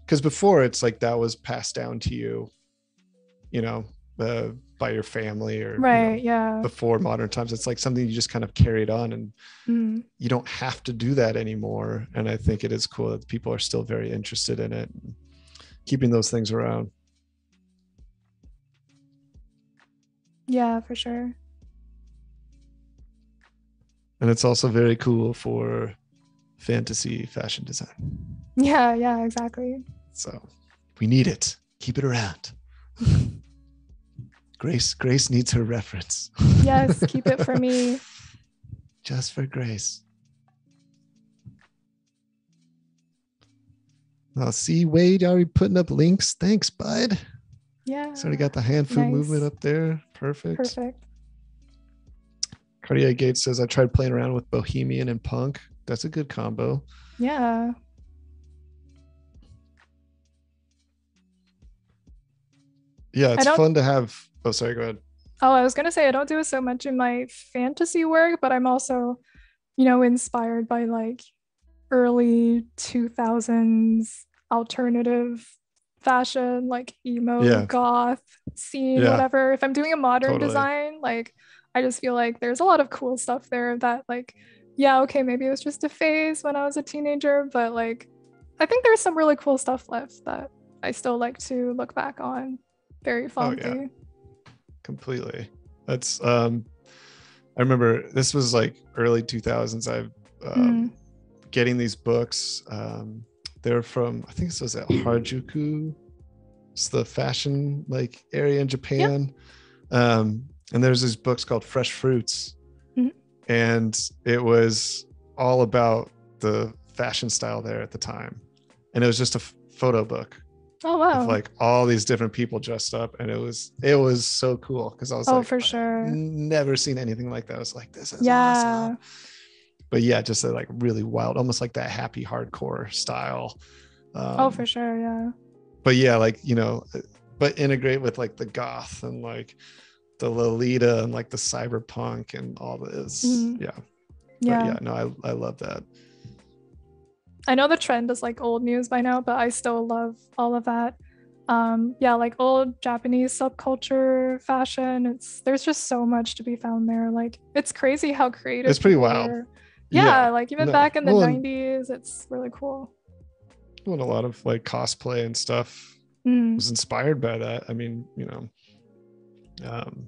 because before it's like that was passed down to you you know uh, by your family or you know, right yeah. before modern times it's like something you just kind of carried on and Mm. you don't have to do that anymore. And i think it is cool that people are still very interested in it keeping those things around. Yeah for sure. And it's also very cool for fantasy fashion design. Yeah yeah exactly. So we need it. Keep it around grace grace needs her reference yes keep it for me just for grace I'll see Wade already putting up links. Thanks, bud. yeah So we got the Hanfu Nice. movement up there. Perfect. perfect Cartier Gates says I tried playing around with Bohemian and punk. That's a good combo. yeah Yeah, it's fun to have. Oh, sorry. Go ahead. Oh, I was gonna say I don't do it so much in my fantasy work, but I'm also, you know, inspired by like early 2000s alternative fashion, like emo, Yeah. goth scene, Yeah. whatever. If I'm doing a modern Totally. design, like I just feel like there's a lot of cool stuff there that like yeah, okay, maybe it was just a phase when I was a teenager, but like I think there's some really cool stuff left that I still like to look back on very fondly. Oh, yeah. Completely. That's um I remember this was like early 2000s. I um, mm. getting these books. Um, they're from I think this was at Harajuku. It's the fashion like area in Japan. Yep. Um, and there's these books called Fresh Fruits, mm-hmm. and it was all about the fashion style there at the time, and it was just a f- photo book. Oh wow! like all these different people dressed up, and it was it was so cool because I was oh like, for sure, never seen anything like that. I was like, this is yeah. Awesome. But yeah, just a, like really wild, almost like that happy hardcore style. Um, oh, for sure, yeah. But yeah, like you know, but integrate with like the goth and like the Lolita and like the cyberpunk and all this. Mm-hmm. Yeah. Yeah. But yeah. No, I I love that. I know the trend is like old news by now, but I still love all of that. Um, yeah, like old Japanese subculture fashion. It's there's just so much to be found there. Like it's crazy how creative. It's pretty wild. Yeah, yeah, like even no. back in the well, 90s, it's really cool. Well, a lot of like cosplay and stuff mm. was inspired by that. I mean, you know, um,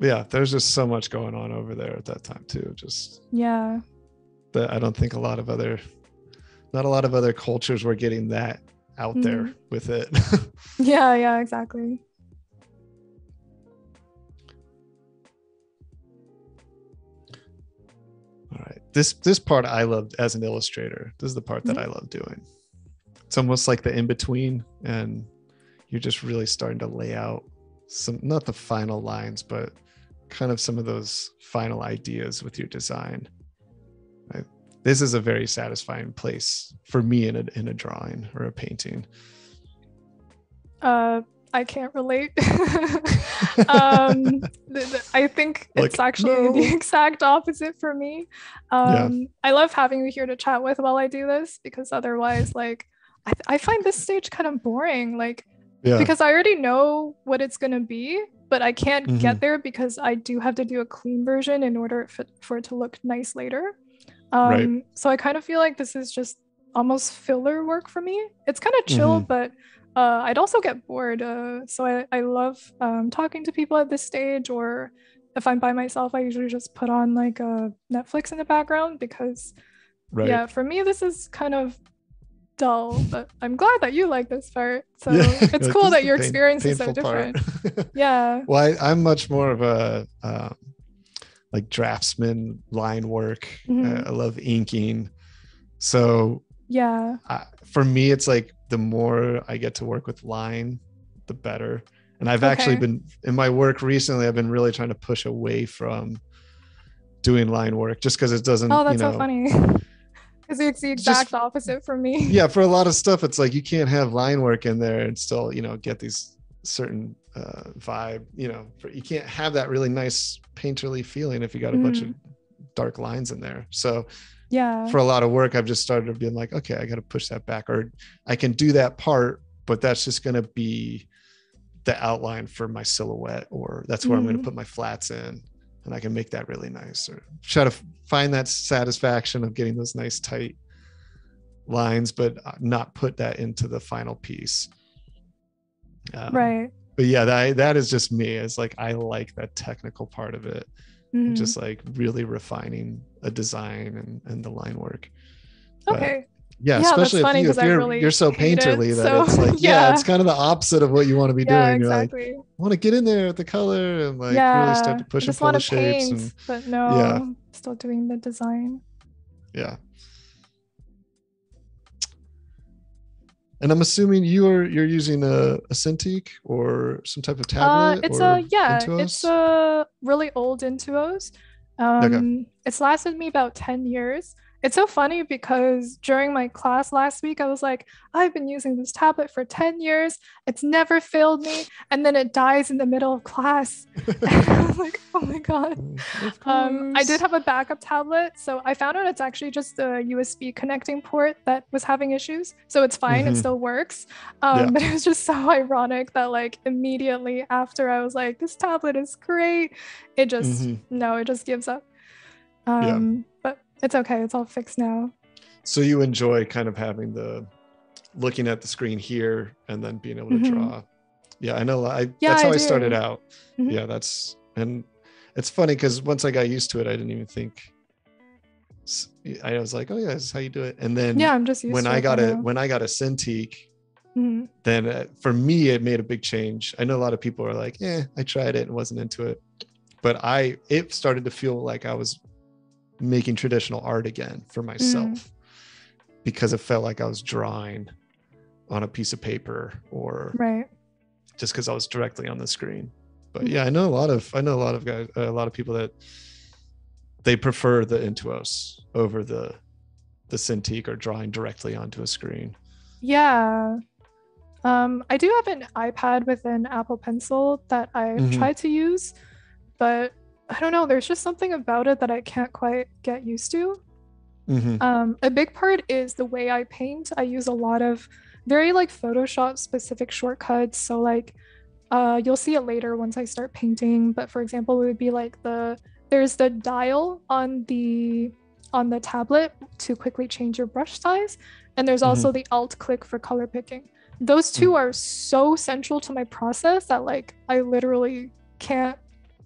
yeah, there's just so much going on over there at that time too. Just yeah, that I don't think a lot of other, not a lot of other cultures were getting that out mm there mm-hmm. with it. yeah, yeah, exactly. All right, this this part I loved as an illustrator. This is the part that mm-hmm. I love doing. It's almost like the in between, and you're just really starting to lay out some not the final lines, but kind of some of those final ideas with your design. Right? This is a very satisfying place for me in a in a drawing or a painting. Uh, I can't relate. um, th- th- I think like, it's actually no. the exact opposite for me. Um, yeah. I love having you here to chat with while I do this because otherwise, like, I, th- I find this stage kind of boring. Like, yeah. because I already know what it's gonna be, but I can't mm-hmm. get there because I do have to do a clean version in order for, for it to look nice later. Um, right. So I kind of feel like this is just almost filler work for me. It's kind of chill, mm-hmm. but uh, I'd also get bored. Uh, so I, I love um, talking to people at this stage, or if I'm by myself, I usually just put on like a uh, Netflix in the background because, right. yeah, for me, this is kind of dull, but I'm glad that you like this part. So yeah, it's cool that your pain, experience is so different. yeah. Well, I, am much more of a um, like draftsman line work. Mm-hmm. Uh, I love inking. So yeah, uh, for me, it's like the more I get to work with line, the better. And I've okay. actually been in my work recently. I've been really trying to push away from doing line work just because it doesn't. Oh, that's you know, so funny. Because it's the exact just, opposite for me. Yeah, for a lot of stuff, it's like you can't have line work in there and still, you know, get these certain uh, vibe. You know, for, you can't have that really nice painterly feeling if you got a mm. bunch of dark lines in there. So yeah, for a lot of work, I've just started being like, okay, I got to push that back, or I can do that part, but that's just going to be the outline for my silhouette, or that's where mm. I'm going to put my flats in and I can make that really nice or try to find that satisfaction of getting those nice tight lines, but uh, not put that into the final piece. Um, right. But yeah, that, that is just me. It's like, I like that technical part of it. Mm-hmm. Just like really refining a design and, and the line work. Okay. Yeah, yeah especially if, you, if you're really you're so painterly it, that so, it's like yeah. yeah. it's kind of the opposite of what you want to be yeah, doing. Exactly. You're like, I want to get in there with the color and like really start to push and pull the shapes. Paint, and, but no, yeah. still doing the design. Yeah. And I'm assuming you're you're using a, a Cintiq or some type of tablet. Uh, it's a yeah, Intuos? it's a really old Intuos. Um, okay. It's lasted me about ten years. It's so funny because during my class last week, I was like, I've been using this tablet for 10 years. It's never failed me. And then it dies in the middle of class. I was like, oh my God. Um, I did have a backup tablet. So I found out it's actually just a USB connecting port that was having issues. So it's fine. Mm-hmm. It still works. Um, yeah. But it was just so ironic that, like, immediately after I was like, this tablet is great, it just, mm-hmm. no, it just gives up. Um, But it's okay. It's all fixed now. So you enjoy kind of having the looking at the screen here and then being able to Mhm. draw. Yeah, I know. I Yeah, that's how I I, started out. Mhm. Yeah, that's and it's funny because once I got used to it, I didn't even think. I was like, oh yeah, this is how you do it. And then Yeah, I'm just used when I got it a when I got a Cintiq, Mhm. then uh, for me it made a big change. I know a lot of people are like, "Yeah, I tried it and wasn't into it," but I it started to feel like I was making traditional art again for myself because it felt like I was drawing on a piece of paper or Right. just because I was directly on the screen. But Mhm. yeah, I know a lot of I know a lot of guys, a lot of people that they prefer the Intuos over the the Cintiq or drawing directly onto a screen. Yeah. Um, I do have an iPad with an Apple Pencil that I've Mhm. tried to use, but I don't know. There's just something about it that I can't quite get used to. Mhm. Um, a big part is the way I paint. I use a lot of very like Photoshop specific shortcuts. So like uh, you'll see it later once I start painting. But for example, it would be like the there's the dial on the on the tablet to quickly change your brush size, and there's also the Alt click for color picking. Those 2 are so central to my process that like I literally can't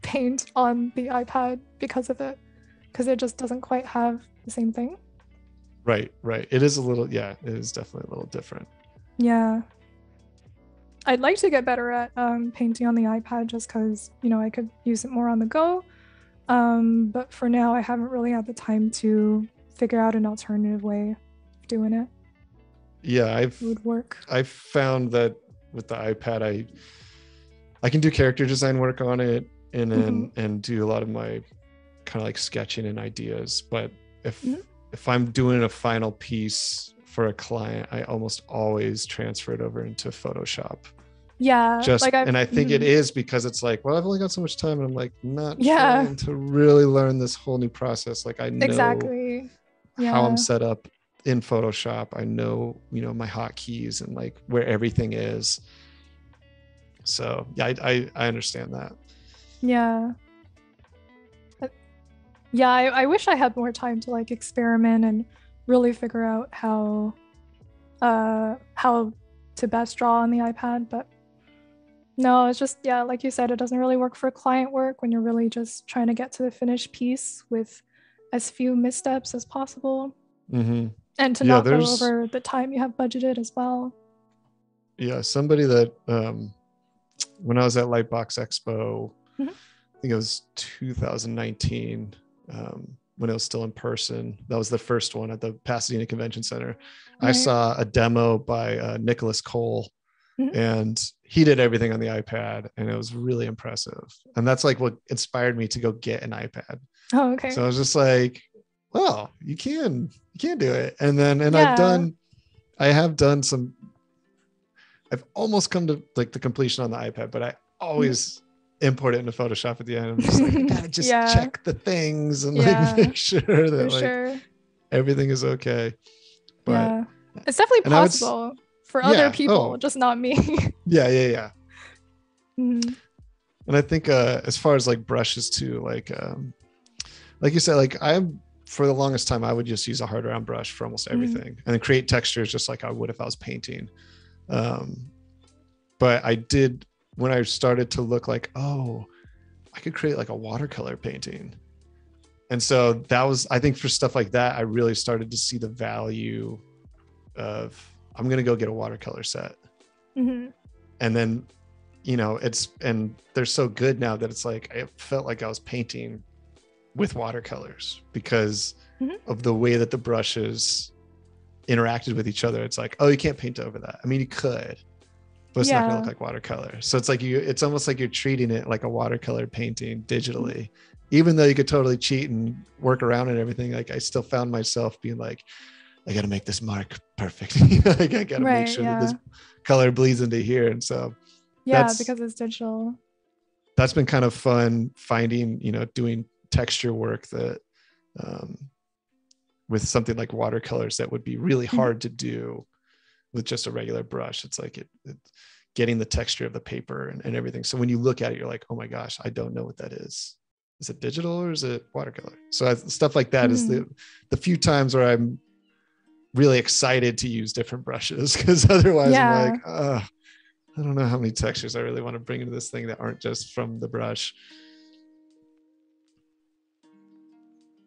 paint on the iPad because of it, because it just doesn't quite have the same thing. Right, right. It is a little, yeah, it is definitely a little different. Yeah. I'd like to get better at um, painting on the iPad just because, you know, I could use it more on the go. Um, but for now, I haven't really had the time to figure out an alternative way of doing it. Yeah, I've It would work. I've found that with the iPad, I I can do character design work on it and then and do a lot of my kind of like sketching and ideas. But if Mhm. if I'm doing a final piece for a client, I almost always transfer it over into Photoshop. Yeah. Just like and I think it mhm. is because it's like, well, I've only got so much time, and I'm like not Yeah. trying to really learn this whole new process. Like I know Exactly. how I'm set up in Photoshop. I know, you know, my hotkeys and like where everything is. So yeah, I I, I understand that. Yeah. Yeah, I, I wish I had more time to like experiment and really figure out how uh how to best draw on the iPad, but no, it's just yeah, like you said, it doesn't really work for client work when you're really just trying to get to the finished piece with as few missteps as possible hmm and to Yeah, not go over the time you have budgeted as well. Yeah, somebody that um, when I was at Lightbox Expo, Mhm. I think it was 2019 um, when it was still in person. That was the first one at the Pasadena Convention Center. I saw a demo by uh, Nicholas Kole, Mhm. and he did everything on the iPad, and it was really impressive. And that's like what inspired me to go get an iPad. Oh, okay. So I was just like, well, you can, you can do it. And then, and Yeah. I've done, I have done some, I've almost come to like the completion on the iPad, but I always import it into Photoshop at the end. I'm just like, I gotta just Yeah. check the things and Yeah. like make sure for that like sure. everything is okay. But yeah. It's definitely and I would s- possible for other people, oh. just not me. yeah, yeah, yeah. Mhm. and i think uh as far as like brushes too like um like you said like i'm for the longest time i would just use a hard round brush for almost Mhm. everything and then create textures just like i would if i was painting um but i did when i started to look like oh i could create like a watercolor painting and so that was i think for stuff like that i really started to see the value of i'm going to go get a watercolor set Mhm. and then you know it's and they're so good now that it's like I felt like i was painting with watercolors because Mhm. of the way that the brushes interacted with each other it's like oh you can't paint over that i mean you could but it's not gonna look like watercolor. So it's like you it's almost like you're treating it like a watercolor painting digitally. Even though you could totally cheat and work around and everything like i still found myself being like i gotta make this mark perfect. Like i gotta Right, make sure yeah. that this color bleeds into here. And so Yeah, because it's digital. that's been kind of fun finding you know doing texture work that um, with something like watercolors that would be really Mhm. hard to do with just a regular brush it's like it, it getting the texture of the paper and, and everything so when you look at it you're like oh my gosh i don't know what that is is it digital or is it watercolor? So I, stuff like that mm. is the the few times where I'm really excited to use different brushes because otherwise yeah. I'm like, uh, I don't know how many textures I really want to bring into this thing that aren't just from the brush.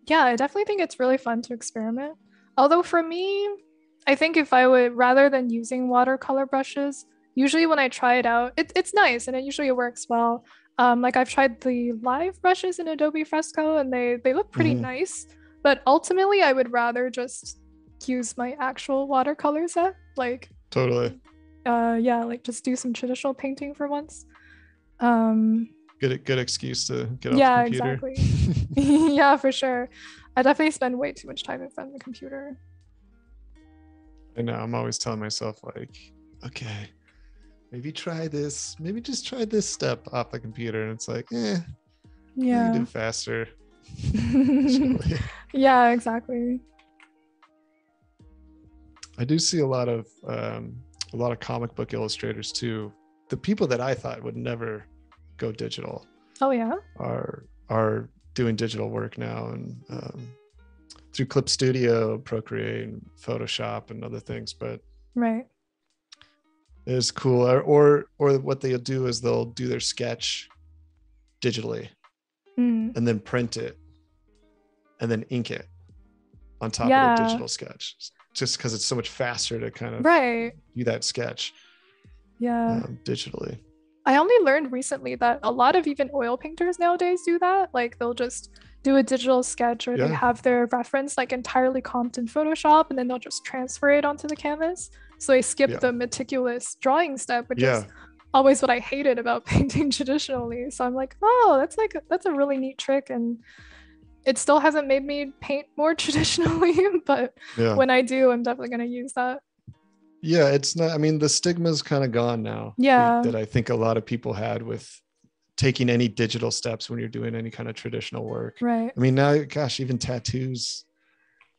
Yeah, I definitely think it's really fun to experiment. Although for me, I think if I would rather than using watercolor brushes, usually when I try it out, it, it's nice and it usually works well. Um, like I've tried the live brushes in Adobe Fresco and they they look pretty mm. nice. But ultimately, I would rather just use my actual watercolor set. Like totally. Uh, yeah, like just do some traditional painting for once. Um, good good excuse to get off the computer. Yeah, exactly. yeah, for sure. I definitely spend way too much time in front of the computer. I know. I'm always telling myself like, okay, maybe try this. Maybe just try this step off the computer, and it's like, eh, yeah, you do faster. yeah, exactly. I do see a lot of um, a lot of comic book illustrators too. The people that I thought would never go digital. Oh yeah. Are are doing digital work now and um, through Clip Studio, Procreate, and Photoshop, and other things. But right, it's cool. Or, or or what they'll do is they'll do their sketch digitally, mm. and then print it, and then ink it on top yeah. of the digital sketch, just because it's so much faster to kind of right do that sketch. Yeah, um, digitally. I only learned recently that a lot of even oil painters nowadays do that. Like they'll just do a digital sketch or yeah. they have their reference like entirely comped in Photoshop and then they'll just transfer it onto the canvas. So they skip yeah. the meticulous drawing step, which yeah. is always what I hated about painting traditionally. So I'm like, oh, that's like that's a really neat trick and it still hasn't made me paint more traditionally, but when I do, I'm definitely going to use that. Yeah, it's not I mean the stigma's kind of gone now. Yeah. That I think a lot of people had with taking any digital steps when you're doing any kind of traditional work. Right. I mean, now, gosh, even tattoos,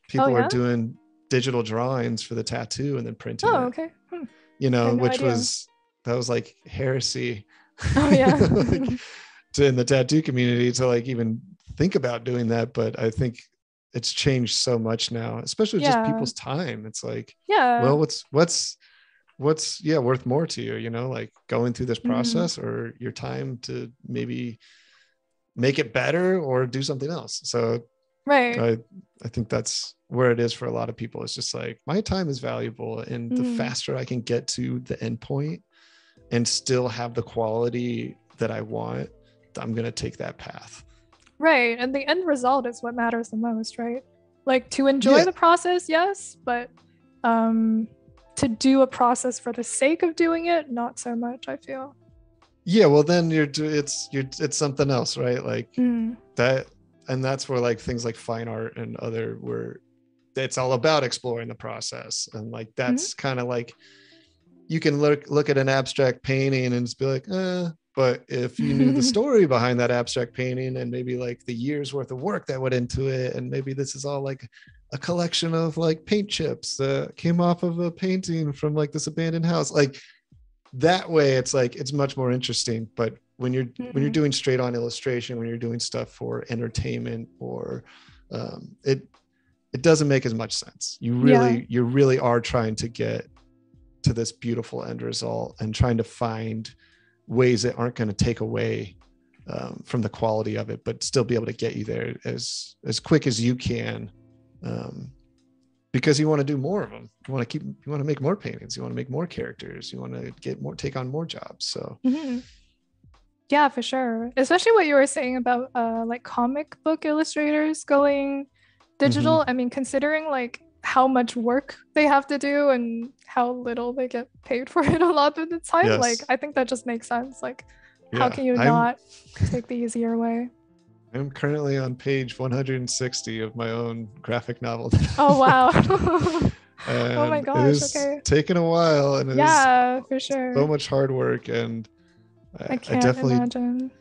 people oh, yeah? are doing digital drawings for the tattoo and then printing. Oh, it, okay. Hmm. You know, no which idea. was that was like heresy. Oh yeah. like, to, in the tattoo community to like even think about doing that, but I think it's changed so much now, especially yeah. just people's time. It's like, yeah, well, what's what's what's yeah worth more to you you know like going through this mm-hmm. process mm-hmm. or your time to maybe make it better or do something else so right i i think that's where it is for a lot of people it's just like my time is valuable and mm-hmm. the faster i can get to the end point and still have the quality that i want i'm going to take that path right and the end result is what matters the most right like to enjoy yeah. the process yes but um to do a process for the sake of doing it, not so much. I feel. Yeah, well, then you're it's you're it's something else, right? Like mm. that, and that's where like things like fine art and other where it's all about exploring the process, and like that's mm-hmm. kind of like you can look look at an abstract painting and just be like, uh, but if you knew the story behind that abstract painting and maybe like the years worth of work that went into it, and maybe this is all like a collection of like paint chips that came off of a painting from like this abandoned house like that way it's like it's much more interesting but when you're mm-hmm. when you're mm-hmm. doing straight on illustration when you're doing stuff for entertainment or um, it it doesn't make as much sense you really yeah. you really are trying to get to this beautiful end result and trying to find ways that aren't going to take away um, from the quality of it but still be able to get you there as as quick as you can um, because you want to do more of them. You want to keep, you want to make more paintings. You want to make more characters. You want to get more, take on more jobs. So, mm-hmm. yeah, for sure. Especially what you were saying about uh, like comic book illustrators going digital. Mm-hmm. I mean, considering like how much work they have to do and how little they get paid for it a lot of the time, yes. like I think that just makes sense. Like, yeah, how can you I'm... not take the easier way? I'm currently on page 160 of my own graphic novel. Oh wow! oh my gosh! Okay. taken a while, and yeah, for sure. So much hard work, and I, I can't I definitely. Imagine.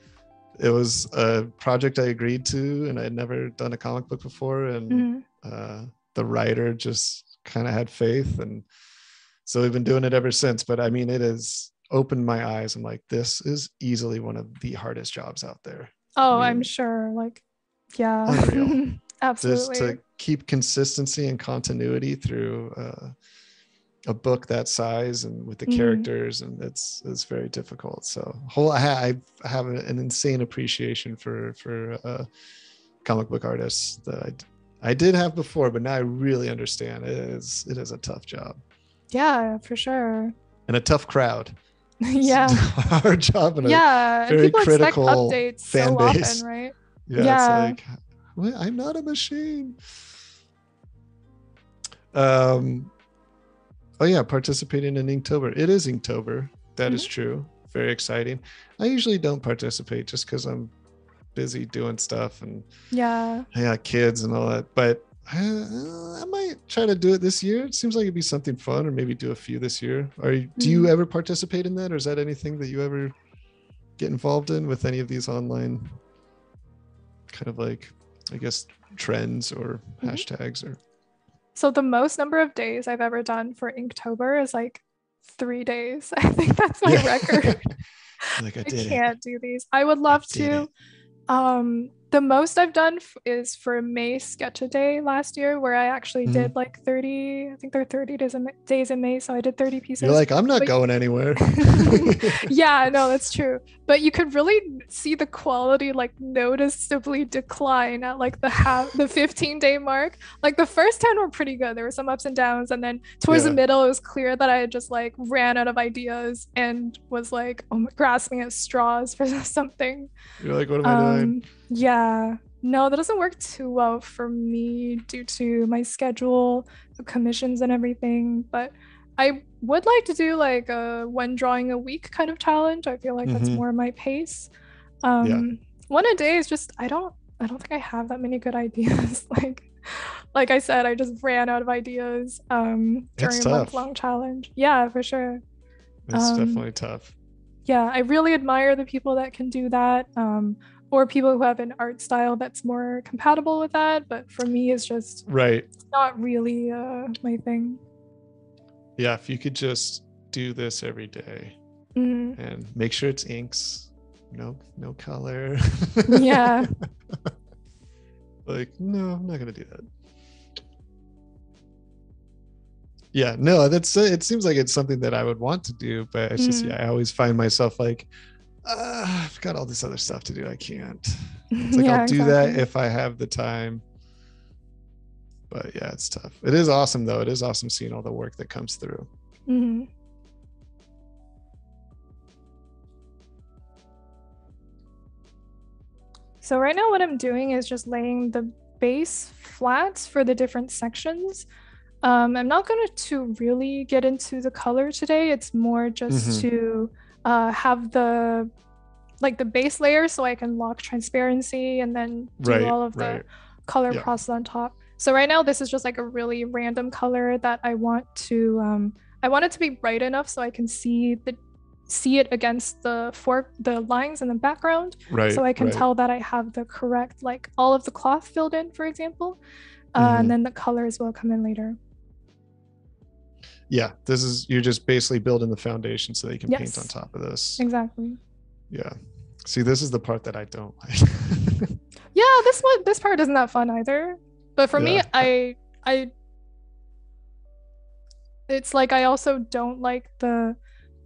It was a project I agreed to, and I had never done a comic book before, and mm-hmm. uh, the writer just kind of had faith, and so we've been doing it ever since. But I mean, it has opened my eyes. I'm like, this is easily one of the hardest jobs out there Oh, I I'm mean, sure. Like, yeah, Unreal. just to keep consistency and continuity through uh, a book that size and with the Mhm. characters and it's it's very difficult so whole i, I have an insane appreciation for for uh, comic book artists that I, I did have before but now i really understand it is it is a tough job yeah, for sure. and a tough crowd yeah. hard job and a, Yeah, very people critical updates fan so base. often, right? yeah, Yeah. it's like "What? i'm not a machine um oh yeah participating in inktober it is inktober That is Mm-hmm. true very exciting i usually don't participate just because i'm busy doing stuff and Yeah. yeah kids and all that but I, I might try to do it this year it seems like it'd be something fun or maybe do a few this year or do you Mhm. ever participate in that or is that anything that you ever get involved in with any of these online kind of like i guess trends or Mhm. hashtags or So the most number of days I've ever done for Inktober is like three days. I think that's my Yeah. record. like i I did it can't do these. I would love did to. Um, the most I've done f- is for May Sketch a Day last year, where I actually Mhm. did like 30, I think there are 30 days in, May- days in May. So I did 30 pieces. you're like i'm not But- going anywhere yeah, no, that's true. But you could really see the quality like noticeably decline at like the half the 15 day mark. Like the first 10 were pretty good. There were some ups and downs. And then towards Yeah. the middle, it was clear that I had just like ran out of ideas and was like oh, grasping at straws for something. you're like what am i doing Um, yeah. No, that doesn't work too well for me due to my schedule, the commissions and everything. But I would like to do like a one drawing a week kind of challenge. I feel like that's Mhm. more my pace. Um one a day is just I don't I don't think I have that many good ideas. like like I said, I just ran out of ideas um during It's a month long challenge. Yeah, for sure it's um, definitely tough yeah i really admire the people that can do that um, or people who have an art style that's more compatible with that but for me it's just right not really uh, my thing yeah if you could just do this every day Mhm. and make sure it's inks no no color Yeah. like no i'm not gonna do that yeah no that's it seems like it's something that i would want to do but it's just Mhm. yeah i always find myself like uh, i've got all this other stuff to do i can't it's like yeah, i'll do that if i have the time but yeah it's tough it is awesome though it is awesome seeing all the work that comes through Mhm. So right now what I'm doing is just laying the base flat for the different sections. Um, I'm not going to really get into the color today. It's more just Mhm. to uh, have the like the base layer so I can lock transparency and then do right all of the right color Yeah. process on top. So right now this is just like a really random color that I want to um I want it to be bright enough so I can see the see it against the for the lines in the background right so I can right. tell that I have the correct like all of the cloth filled in for example. Uh, Mhm. and then the colors will come in later. Yeah this is you're just basically building the foundation so that you can paint on top of this Exactly. yeah see this is the part that i don't like Yeah, this one this part isn't that fun either. But for me, I I it's like I also don't like the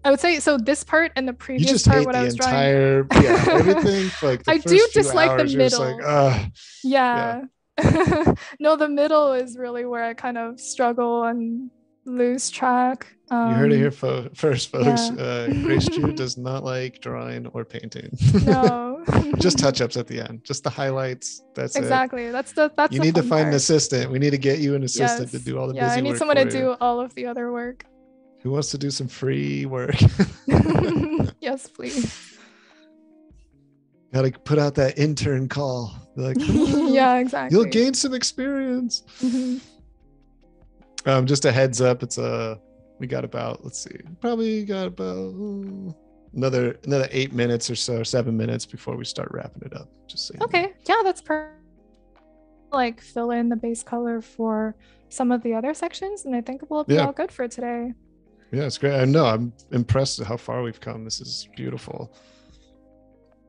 I would say so this part and the previous just part the I was drawing. yeah everything like the I do dislike the hours, you're just like middle. Ugh. Yeah. no, the middle is really where I kind of struggle and lose track. Um, you heard it here fo- first folks yeah. uh grace Zhu does not like drawing or painting No. just touch ups at the end just the highlights that's it exactly. That's the that's you the need to find an assistant we need to get you an assistant to do all the yeah, I need someone to you. do all of the other work. who wants to do some free work yes, please. gotta put out that intern call like yeah, exactly. you'll gain some experience Mhm. Um just a heads up it's a we got about let's see probably got about another another eight minutes or so seven minutes before we start wrapping it up just saying Okay. Yeah, that's perfect. like fill in the base color for some of the other sections and I think we'll be Yeah. all good for today. yeah it's great i know i'm impressed at how far we've come this is beautiful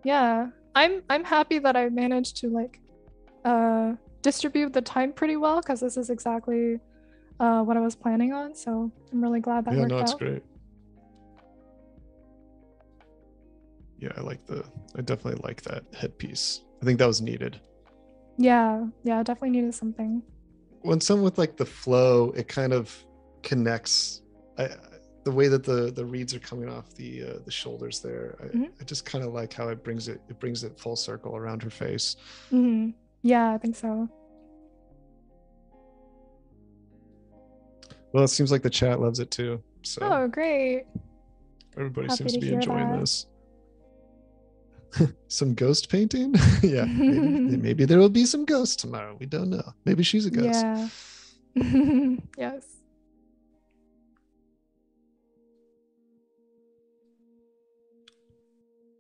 Yeah. I'm I'm happy that I managed to like uh distribute the time pretty well because this is exactly uh what I was planning on. So I'm really glad that yeah, worked no, it's out. great. Yeah, I like the. I definitely like that headpiece. I think that was needed. Yeah, yeah, definitely needed something. When some with like the flow, it kind of connects. I, the way that the the reeds are coming off the uh, the shoulders there, I, Mhm. I just kind of like how it brings it. It brings it full circle around her face. hmm Yeah, I think so. Well, it seems like the chat loves it too. So Oh, great. everybody happy seems to to be enjoying that. this. some ghost painting? yeah, maybe, maybe there will be some ghosts tomorrow. We don't know. Maybe she's a ghost. Yeah. yes.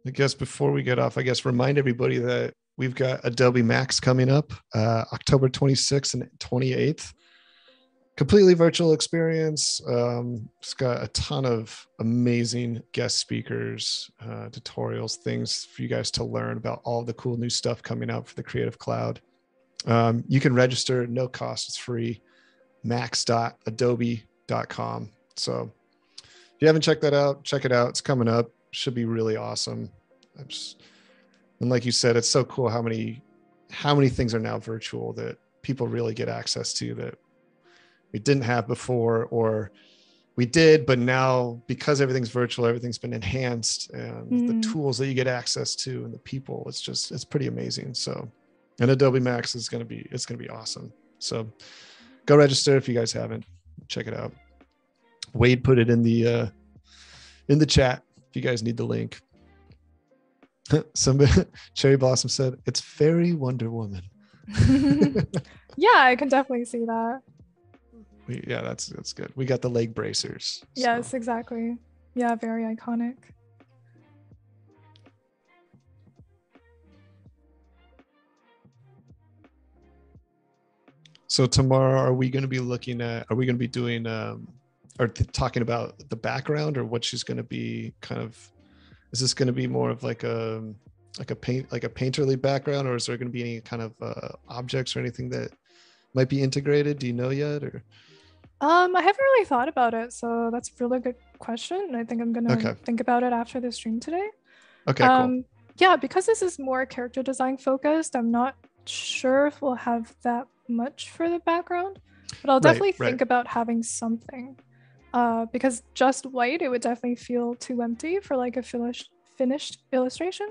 I guess before we get off, I guess remind everybody that we've got Adobe Max coming up uh, October 26th and 28th. Completely virtual experience. Um, it's got a ton of amazing guest speakers, uh, tutorials, things for you guys to learn about all the cool new stuff coming out for the Creative Cloud. Um, you can register, no cost, it's free. max.adobe.com. So if you haven't checked that out, check it out. It's coming up. Should be really awesome. I'm just, and like you said, it's so cool how many how many things are now virtual that people really get access to that we didn't have before or we did but now because everything's virtual everything's been enhanced and Mhm. the tools that you get access to and the people it's just it's pretty amazing. So and adobe max is going to be it's going to be awesome. So go register if you guys haven't. Check it out. Wade put it in the uh in the chat if you guys need the link. Somebody cherry blossom said it's very wonder woman. Yeah, I can definitely see that. We, yeah that's that's good we got the leg bracers so- Yes, exactly. Yeah, very iconic. So tomorrow, are we going to be looking at? Are we going to be doing um, or th- talking about the background, or what she's going to be kind of? Is this going to be more of like a like a paint like a painterly background, or is there going to be any kind of uh, objects or anything that might be integrated? Do you know yet? Or Um, I haven't really thought about it, so that's a really good question. I think I'm gonna Okay. think about it after the stream today. okay, cool. um, yeah, because this is more character design focused, I'm not sure if we'll have that much for the background, but I'll definitely right. think about having something. Uh, because just white, it would definitely feel too empty for like a finished finished illustration.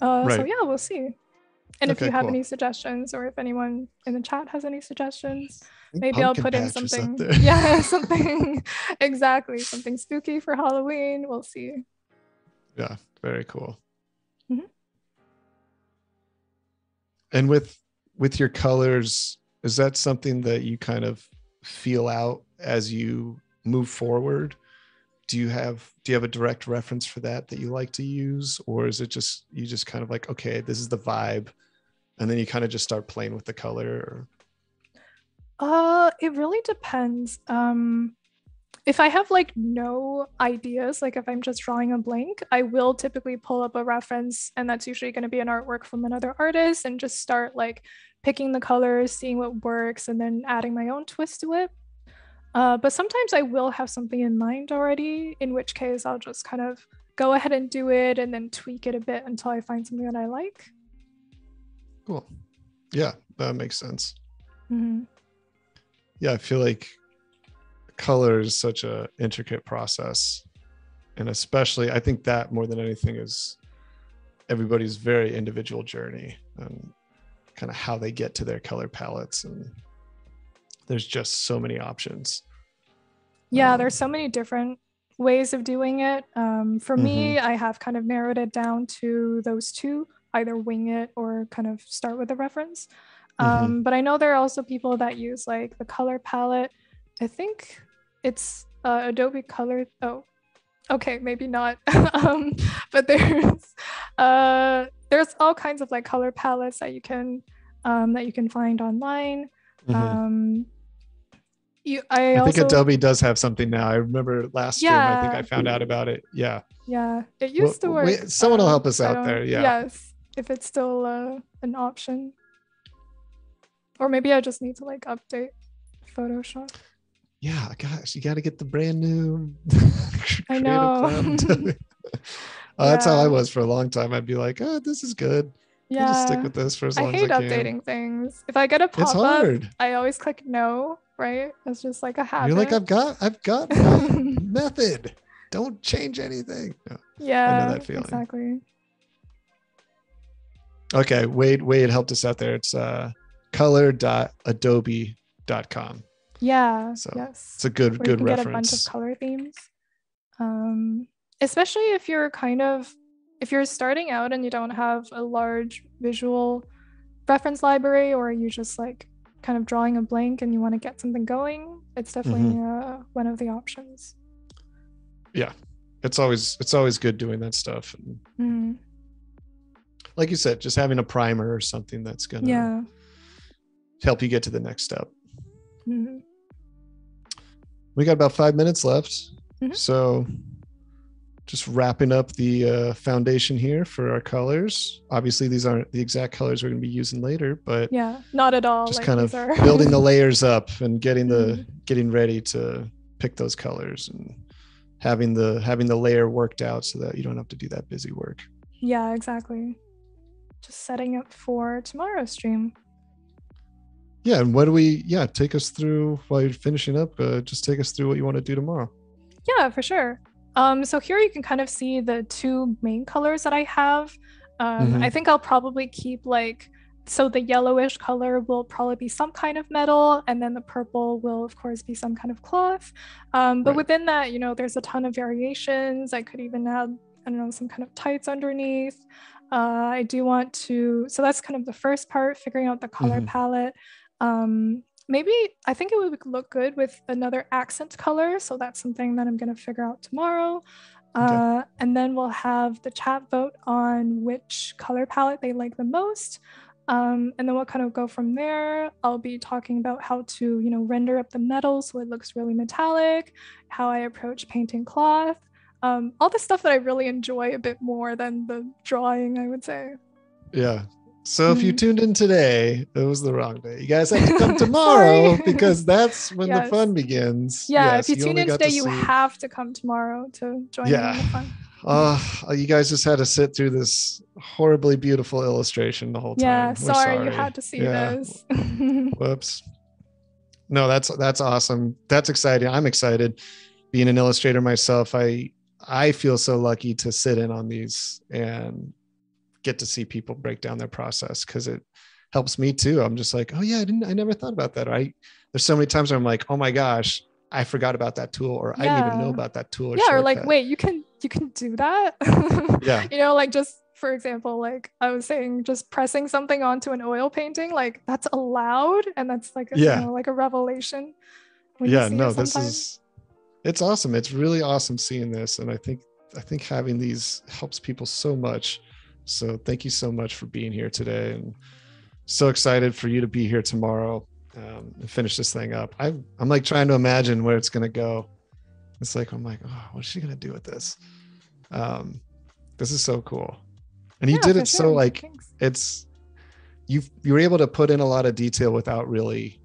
Uh, so yeah, we'll see. And if you have cool. any suggestions, or if anyone in the chat has any suggestions, maybe I'll put in patch is up something. Yeah, something exactly, something spooky for Halloween. We'll see. Yeah, very cool. Mhm. And with with your colors, is that something that you kind of feel out as you move forward? Do you have do you have a direct reference for that that you like to use, or is it just you just kind of like okay, this is the vibe, and then you kind of just start playing with the color? Or, Uh, it really depends. Um, if I have like no ideas, like if I'm just drawing a blank, I will typically pull up a reference, and that's usually going to be an artwork from another artist, and just start like picking the colors, seeing what works, and then adding my own twist to it. Uh, but sometimes I will have something in mind already, in which case I'll just kind of go ahead and do it and then tweak it a bit until I find something that I like. cool, yeah, that makes sense. Mhm. yeah, I feel like color is such a intricate process. And especially I think that more than anything is everybody's very individual journey and kind of how they get to their color palettes and there's just so many options. Yeah, Um, there's so many different ways of doing it. Um, for me, I have kind of narrowed it down to those two either wing it or kind of start with a reference. Um, But I know there are also people that use like the color palette. I think it's uh, Adobe Color. Oh, okay, maybe not. um, but there's uh, there's all kinds of like color palettes that you can um, that you can find online. Mhm. Um, you, I, I also, think Adobe does have something now. I remember last year. I think I found out about it. Yeah. Yeah, it Well, used to work. we- someone will um, help us out there, yeah. Yes, if it's still uh, an option. Or maybe I just need to like update Photoshop. Yeah, gosh, you got to get the brand new. I know. uh, That's how I was for a long time. I'd be like, oh, this is good. Yeah. I'll just stick with this for as I long hate as I can. updating things. If I get a pop It's up, hard. I always click no, right? It's just like a habit. You're like, I've got, I've got method. Don't change anything. No. yeah, that feeling. exactly. Okay, Wade, Wade helped us out there. It's uh, color.adobe.com. Yeah. So, yes. It's a good, where you good can get a bunch of color themes. Um, especially if you're kind of if you're starting out and you don't have a large visual reference library, or you just like kind of drawing a blank and you want to get something going, it's definitely Mm-hmm. uh, one of the options. Yeah, it's always, it's always good doing that stuff. And Mhm. like you said, just having a primer or something that's gonna Yeah. help you get to the next step. Mhm. We got about five minutes left. Mhm. So just wrapping up the uh, foundation here for our colors. Obviously, these aren't the exact colors we're going to be using later, but Yeah. Not at all. just like, kind of are- building the layers up and getting the Mhm. getting ready to pick those colors and having the having the layer worked out so that you don't have to do that busy work. yeah, exactly. Just setting up for tomorrow's stream. Yeah, and what do we? Yeah, take us through while you're finishing up. Uh, just take us through what you want to do tomorrow. Yeah, for sure. Um, so here you can kind of see the two main colors that I have. Um, Mhm. I think I'll probably keep like so the yellowish color will probably be some kind of metal, and then the purple will of course be some kind of cloth. Um, but Right. within that, you know, there's a ton of variations. I could even add I don't know some kind of tights underneath. Uh, I do want to. So that's kind of the first part, figuring out the color Mhm. palette. Um, maybe I think it would look good with another accent color. So that's something that I'm going to figure out tomorrow. Okay. Uh, and then we'll have the chat vote on which color palette they like the most. Um, and then we'll kind of go from there. I'll be talking about how to, you know, render up the metal so it looks really metallic, how I approach painting cloth, um, all the stuff that I really enjoy a bit more than the drawing, I would say. Yeah. So if you Mhm. tuned in today, it was the wrong day. You guys have to come tomorrow because that's when the fun begins. Yeah, Yes, if you, tune in today, to you have to come tomorrow to join Yeah. in the fun. Uh, you guys just had to sit through this horribly beautiful illustration the whole time. Yeah, We're sorry, you had to see Yeah. this. Whoops. No, that's that's awesome. That's exciting. I'm excited. Being an illustrator myself, I I feel so lucky to sit in on these and get to see people break down their process because it helps me too. I'm just like, oh yeah, I didn't I never thought about that. I there's so many times where I'm like, oh my gosh, I forgot about that tool or I didn't even know about that tool. yeah, or like, wait, you can you can do that? Yeah. You know, like just for example, like I was saying, just pressing something onto an oil painting, like that's allowed, and that's like a, Yeah. you know, like a revelation. yeah no this is it's awesome it's really awesome seeing this and i think i think having these helps people so much so thank you so much for being here today. And so excited for you to be here tomorrow um, and finish this thing up. I, i'm like trying to imagine where it's going to go. It's like i'm like oh what is she going to do with this? Um, this is so cool. And you Yeah, did it so like Thanks. it's you you were able to put in a lot of detail without really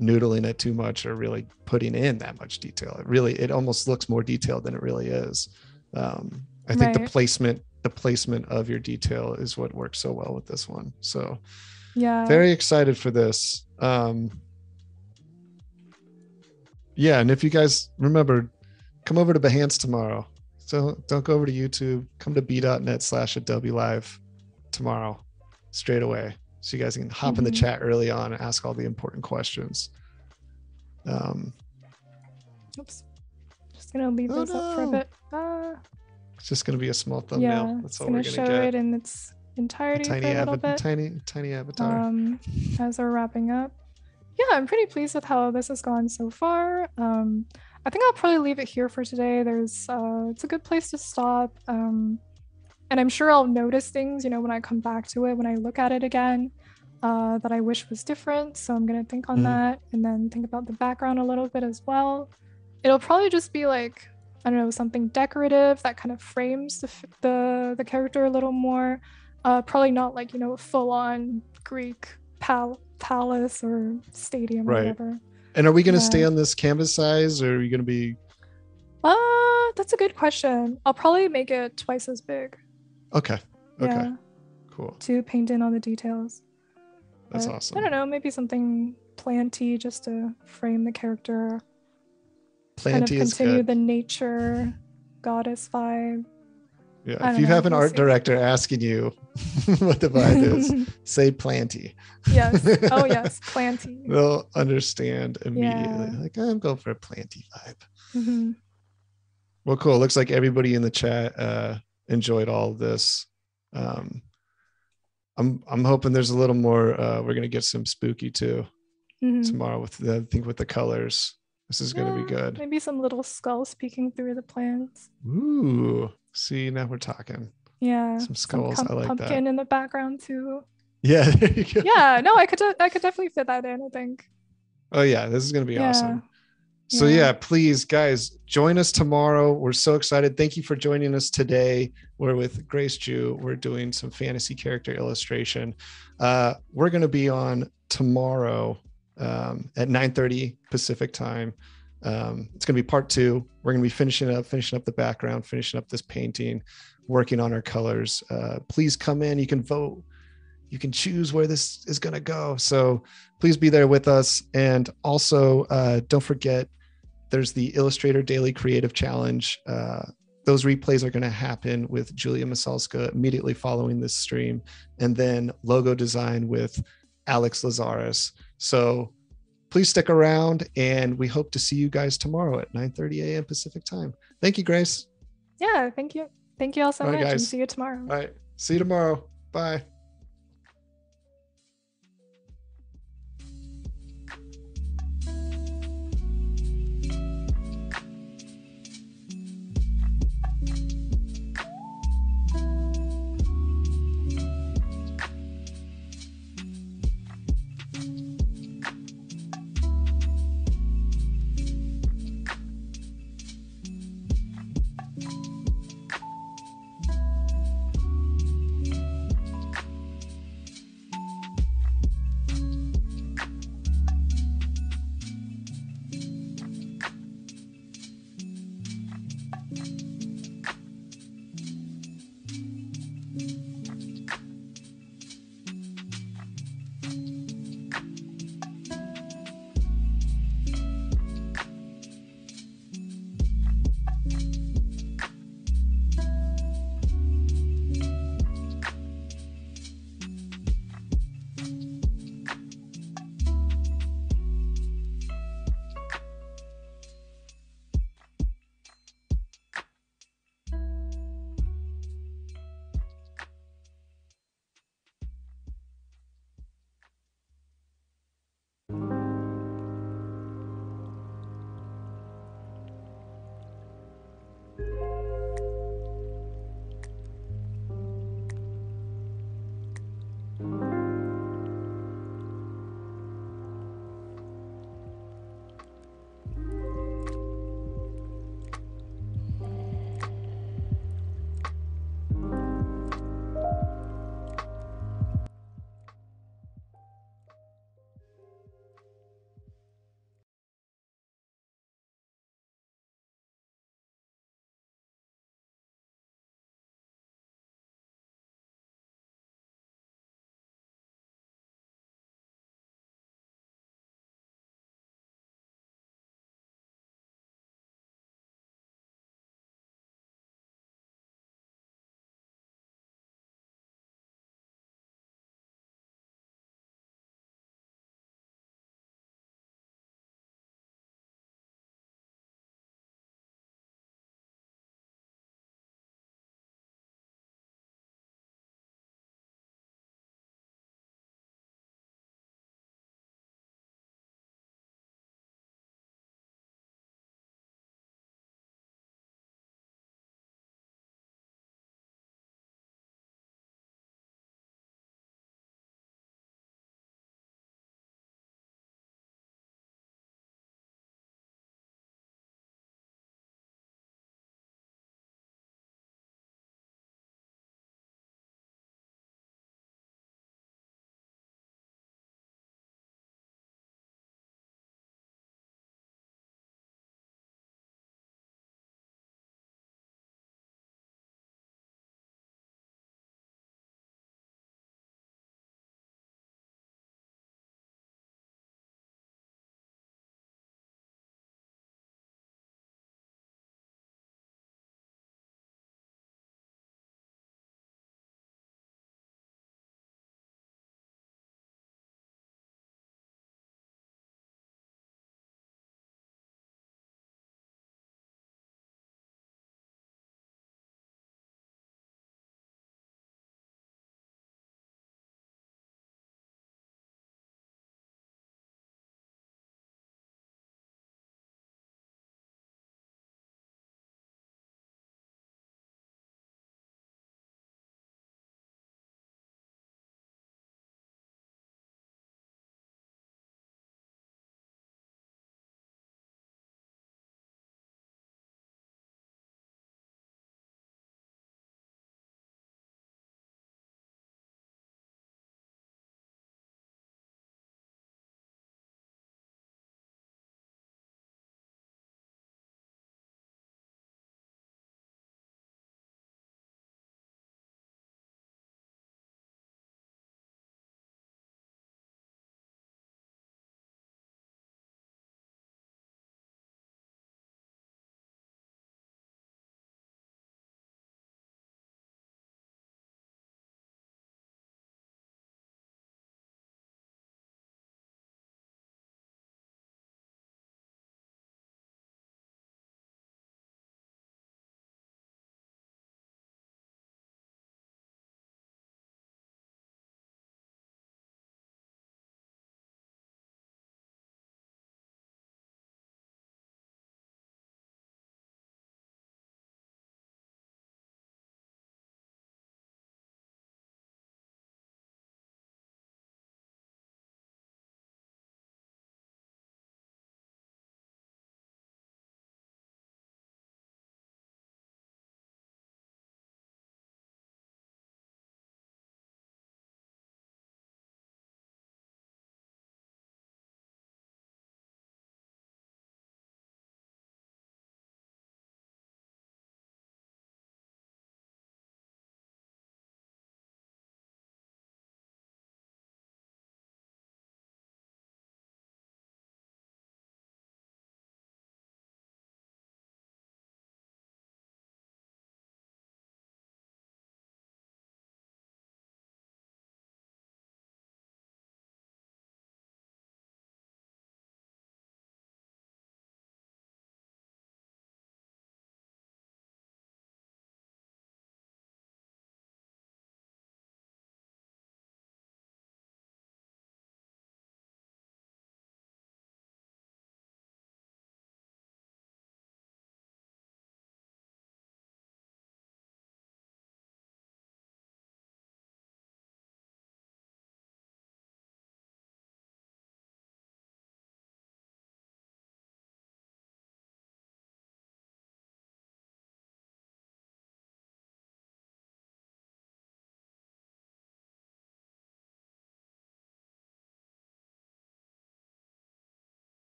noodling it too much or really putting in that much detail. It really it almost looks more detailed than it really is. Um, i think the placement the placement of your detail is what works so well with this one so Yeah. very excited for this um yeah and if you guys remember come over to behance tomorrow so don't go over to youtube come to b.net slash adobe live tomorrow straight away so you guys can hop in the Mhm. chat early on and ask all the important questions um Oops. Just gonna leave Oh, this up for a bit. Uh, it's just going to be a small thumbnail yeah, that's it's all gonna we're show going to it get in its entirety tiny for a ava- bit. tiny tiny avatar um, as we're wrapping up. Yeah, I'm pretty pleased with how this has gone so far. Um, I think I'll probably leave it here for today. There's, uh, it's a good place to stop. Um, and I'm sure I'll notice things, you know, when I come back to it, when I look at it again, uh, that I wish was different. So I'm gonna think on Mhm. that, and then think about the background a little bit as well. It'll probably just be like, I don't know, something decorative that kind of frames the the, the character a little more. uh, probably not like you know full on Greek pal- palace or stadium or Right. whatever. And are we going to Yeah. stay on this canvas size, or are you going to be? Uh, that's a good question. I'll probably make it twice as big. Okay. Okay. Yeah, Cool. to paint in all the details. That's But awesome. I don't know, maybe something planty just to frame the character. Kind of Planty is continue the nature goddess vibe. Yeah. If you know, have an we'll art see. director asking you what the vibe is, say planty. yes. Oh yes, planty. They'll understand immediately. Yeah. Like I'm going for a planty vibe. Mhm. Well, cool. Looks like everybody in the chat uh, enjoyed all of this. Um, I'm I'm hoping there's a little more. Uh, we're gonna get some spooky too Mhm. tomorrow with the I think with the colors. This is gonna be good. Maybe some little skulls peeking through the plants. Ooh, see now we're talking. Yeah. Some skulls, I like that. pumpkin in the background too. Yeah, there you go. Yeah, no, I could de- I could definitely fit that in, I think. Oh yeah, this is gonna be Yeah. awesome. So Yeah. yeah, please guys, join us tomorrow. We're so excited. Thank you for joining us today. We're with Grace Zhu. We're doing some fantasy character illustration. Uh, we're gonna be on tomorrow um, at 9:30 Pacific time. Um, it's gonna be part two. We're gonna be finishing up, finishing up the background, finishing up this painting, working on our colors. Uh, please come in. You can vote. You can choose where this is gonna go. So please be there with us. And also, uh, don't forget there's the Illustrator Daily Creative Challenge. Uh, those replays are going to happen with Julia Masalska immediately following this stream, and then logo design with Alex Lazaris. So please stick around, and we hope to see you guys tomorrow at 9:30 a.m. Pacific time. Thank you, Grace. Yeah, thank you. Thank you all so All right, much and see you tomorrow. All right, see you tomorrow. Bye.